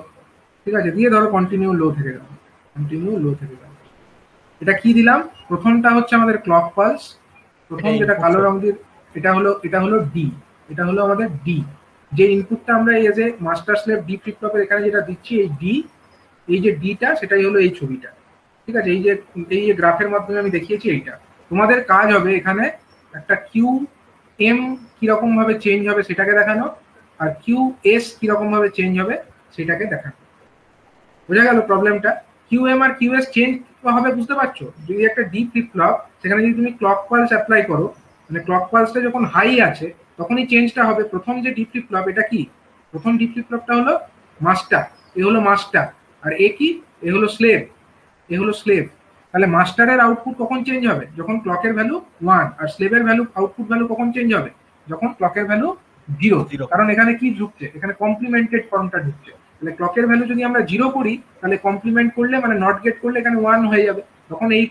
ঠিক আছে? দিয়ে ধরো কন্টিনিউ লো থেকে গেল। কন্টিনিউ লো থেকে গেল। এটা কি দিলাম? প্রথমটা হচ্ছে আমাদের ক্লক পালস প্রথম যেটা কালো। রং দিয়ে এটা হলো এটা হলো ডি এটা হলো আমাদের ডি যে ইনপুটটা আমরা এই যে মাস্টার স্লেভ ডি ফ্লিপ ফ্লপের এখানে যেটা দিচ্ছি, এই ডি এই যে ডিটা সেটাই হলো এই ছবিটা। ঠিক আছে? এই যে এই যে গ্রাফের মাধ্যমে আমি দেখিয়েছি এইটা। তোমাদের কাজ হবে এখানে একটা কিউ এম কীরকম ভাবে চেঞ্জ হবে সেটাকে দেখানো, আর কিউ এস কীরকম ভাবে চেঞ্জ হবে সেটাকে দেখানো। বোঝা গেল প্রবলেমটা কিউ এম আর কিউ এস চেঞ্জ হবে, বুঝতে পারছ? যদি একটা ডি ফ্লিপ ফ্লপ সেখানে যদি তুমি ক্লক পালস অ্যাপ্লাই করো মানে ক্লক পালসটা যখন হাই আছে তখনই চেঞ্জটা হবে। প্রথম যে ডি ফ্লিপ এটা কি? প্রথম ডি ফ্লিপ ফ্লপটা হলো মাস্টার এ হলো মাস্টার আর এ কি? এ হলো স্লেভ এ হলো স্লেভ তাহলে মাস্টারের আউটপুট কখন চেঞ্জ হবে? যখন ক্লকের ভ্যালু ওয়ান আর স্লেভের ভ্যালু আউটপুট ভ্যালু কখন চেঞ্জ হবে? যখন ক্লকের ভ্যালু জিরো। কারণ এখানে কি ঢুকছে? এখানে কমপ্লিমেন্টেড ফর্মটা ঢুকছে। তাহলে ক্লকের ভ্যালু যদি আমরা জিরো করি তাহলে কমপ্লিমেন্ট করলে মানে নট গেট করলে এখানে ওয়ান হয়ে যাবে। তখন এই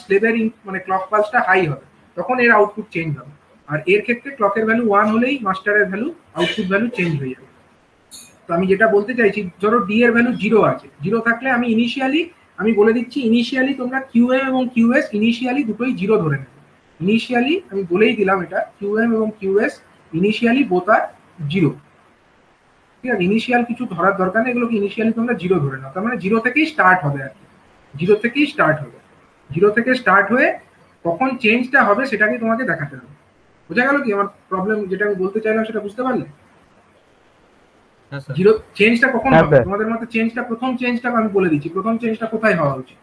স্লেভের মানে ক্লক পালসটা হাই হবে। তখন এর আউটপুট চেঞ্জ হবে। আর এর ক্ষেত্রে ক্লকের ভ্যালু ওয়ান হলেই মাস্টারের ভ্যালু আউটপুট ভ্যালু চেঞ্জ হয়ে যাবে। তো আমি যেটা বলতে চাইছি, ধরো ডি এর ভ্যালু জিরো আছে। জিরো থাকলে আমি ইনিশিয়ালি আমি বলে দিচ্ছি ইনিশিয়ালি তোমরা কিউএম এবং কিউএস ইনিশিয়ালি দুটোই জিরো ধরে নেবে। ইনিশিয়ালি আমি বলেই দিলাম এটা কিউএম এবং QS initially both are zero ঠিক আছে? ইনিশিয়াল কিছু ধরার দরকার নেই, এগুলোকে ইনিশিয়ালি তোমরা জিরো ধরে নাও। তার মানে জিরো থেকেই স্টার্ট হবে আর কি। জিরো থেকেই স্টার্ট হবে। জিরো থেকে স্টার্ট হয়ে কখন চেঞ্জটা হবে সেটাকে তোমাকে দেখাতে হবে। বোঝা গেল কি? আমার প্রবলেম যেটা আমি বলতে চাইলাম সেটা বুঝতে পারলে? হ্যাঁ জিরো চেঞ্জটা কখন হ্যাঁ, হবে? তোমাদের মতে চেঞ্জটা প্রথম চেঞ্জটা আমি বলে দিচ্ছি। প্রথম চেঞ্জটা কোথায় হওয়া উচিত?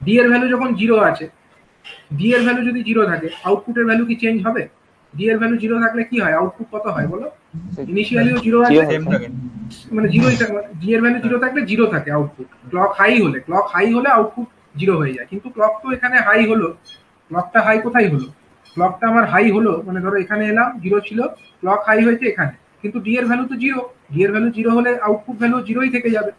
ডি এর ভ্যালু যখন জিরো আছে ডি এর ভ্যালু যদি জিরো থাকে আউটপুটের ভ্যালু কি চেঞ্জ হবে? ডি এর ভ্যালু জিরো থাকলে কি হয়? আউটপুট কত হয় বলো? ইনিশিয়ালিও জিরো আছে। মানে জিরোই থাকে। ডি এর ভ্যালু জিরো থাকলে জিরো থাকে আউটপুট ক্লক হাই হলে ক্লক হাই হলে আউটপুট জিরো হয়ে যায়। কিন্তু ক্লক তো এখানে হাই হলো। ক্লকটা হাই কোথায় হলো? ক্লকটা আমার হাই হলো মানে ধরো এখানে এলাম জিরো ছিল ক্লক হাই হয়েছে এখানে। কিন্তু ডি এর ভ্যালু তো জিরো ডি এর ভ্যালু জিরো হলে আউটপুট ভ্যালু জিরোই থেকে যাবে।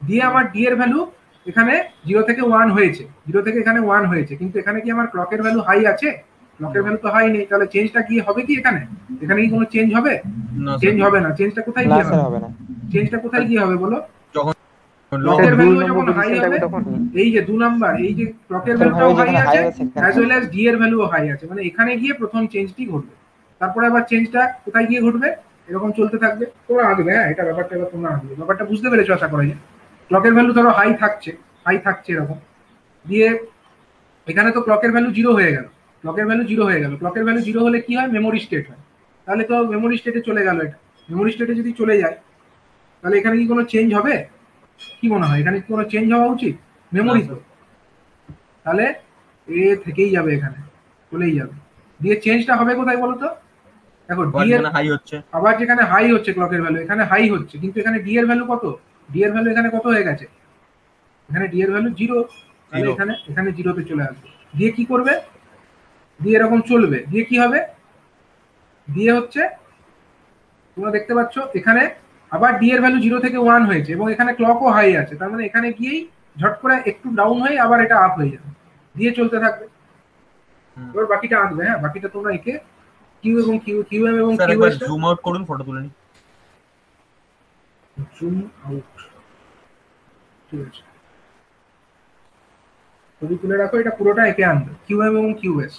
দিয়ে আমার ডি এর ভ্যালু এখানে জিরো থেকে ওয়ান হয়েছে। জিরো থেকে এখানে ওয়ান হয়েছে। কিন্তু এখানে কি আমার ক্লকের ভ্যালু হাই আছে? ক্লকের ভ্যালু তো হাই নেই। তাহলে চেঞ্জটা কি হবে কি এখানে? এখানে কি কোনো চেঞ্জ হবে? চেঞ্জ হবে না। চেঞ্জটা কোথায় না গিয়ে হবে? চেঞ্জটা কোথায় গিয়ে হবে বলো? ক্লকের ভ্যালু যখন হাই হবে এই যে দু নাম্বার এই যে ক্লকের স্যার, ভ্যালুটাও হাই আছে অ্যাজ ওয়েল অ্যাজ ডি এর ভ্যালুও হাই আছে। মানে এখানে গিয়ে প্রথম চেঞ্জটি ঘটবে। তারপরে আবার চেঞ্জটা কোথায় গিয়ে ঘটবে? এরকম চলতে থাকবে। তোমরা আঁকবে হ্যাঁ এটা ব্যাপারটা এবার তোমরা আঁকবে ব্যাপারটা বুঝতে পেরেছ আশা করা। যায় ক্লকের ভ্যালু ধরো হাই থাকছে হাই থাকছে এরকম। দিয়ে এখানে তো ক্লকের ভ্যালু জিরো হয়ে গেল। ক্লকের ভ্যালু জিরো হয়ে গেল। ক্লকের ভ্যালু জিরো হলে কি হয়? মেমোরি স্টেট হয়। তাহলে তো মেমোরি স্টেটে চলে গেল এটা। মেমোরি স্টেটে যদি চলে যায় তাহলে এখানে কি কোনো চেঞ্জ হবে? কি মনে হয়? এখানে কোনো চেঞ্জ হওয়া উচিত? মেমোরি তো। তাহলে এ থেকেই যাবে এখানে চলেই যাবে। দিয়ে চেঞ্জটা হবে কোথায় বলো তো দেখো ডি এর হাই হচ্ছে। আবার যেখানে হাই হচ্ছে ক্লকের ভ্যালু এখানে হাই হচ্ছে কিন্তু এখানে ডি এর ভ্যালু কত? ডি এর ভ্যালু এখানে কত হয়ে গেছে? এখানে ডি এর ভ্যালু জিরো তাহলে. এখানে এখানে জিরোতে চলে আসবে। দিয়ে কি করবে? দিয়ে এরকম চলবে। দিয়ে কি হবে? দিয়ে হচ্ছে তোমরা দেখতে পাচ্ছ এখানে আবার ডি এর ভ্যালু জিরো থেকে ওয়ান হয়েছে এবং এখানে ক্লকও হাই আছে। তার মানে এখানে গিয়েই ঝট করে একটু ডাউন হয়ে আবার এটা আপ হয়ে যাবে। দিয়ে চলতে থাকবে। এবার বাকিটা আনবে হ্যাঁ? বাকিটা তোমরা একে কিউ এবং কিউ কিউ এম এবং কিউ এস জুম আউট করুন ফটো তুলে নিন। জুম আউট ঠিক আছে। ছবি তুলে রাখো এটা পুরোটা একে আনবে। কিউ এম এবং কিউ এস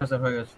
হ্যাঁ হয়ে গেছে।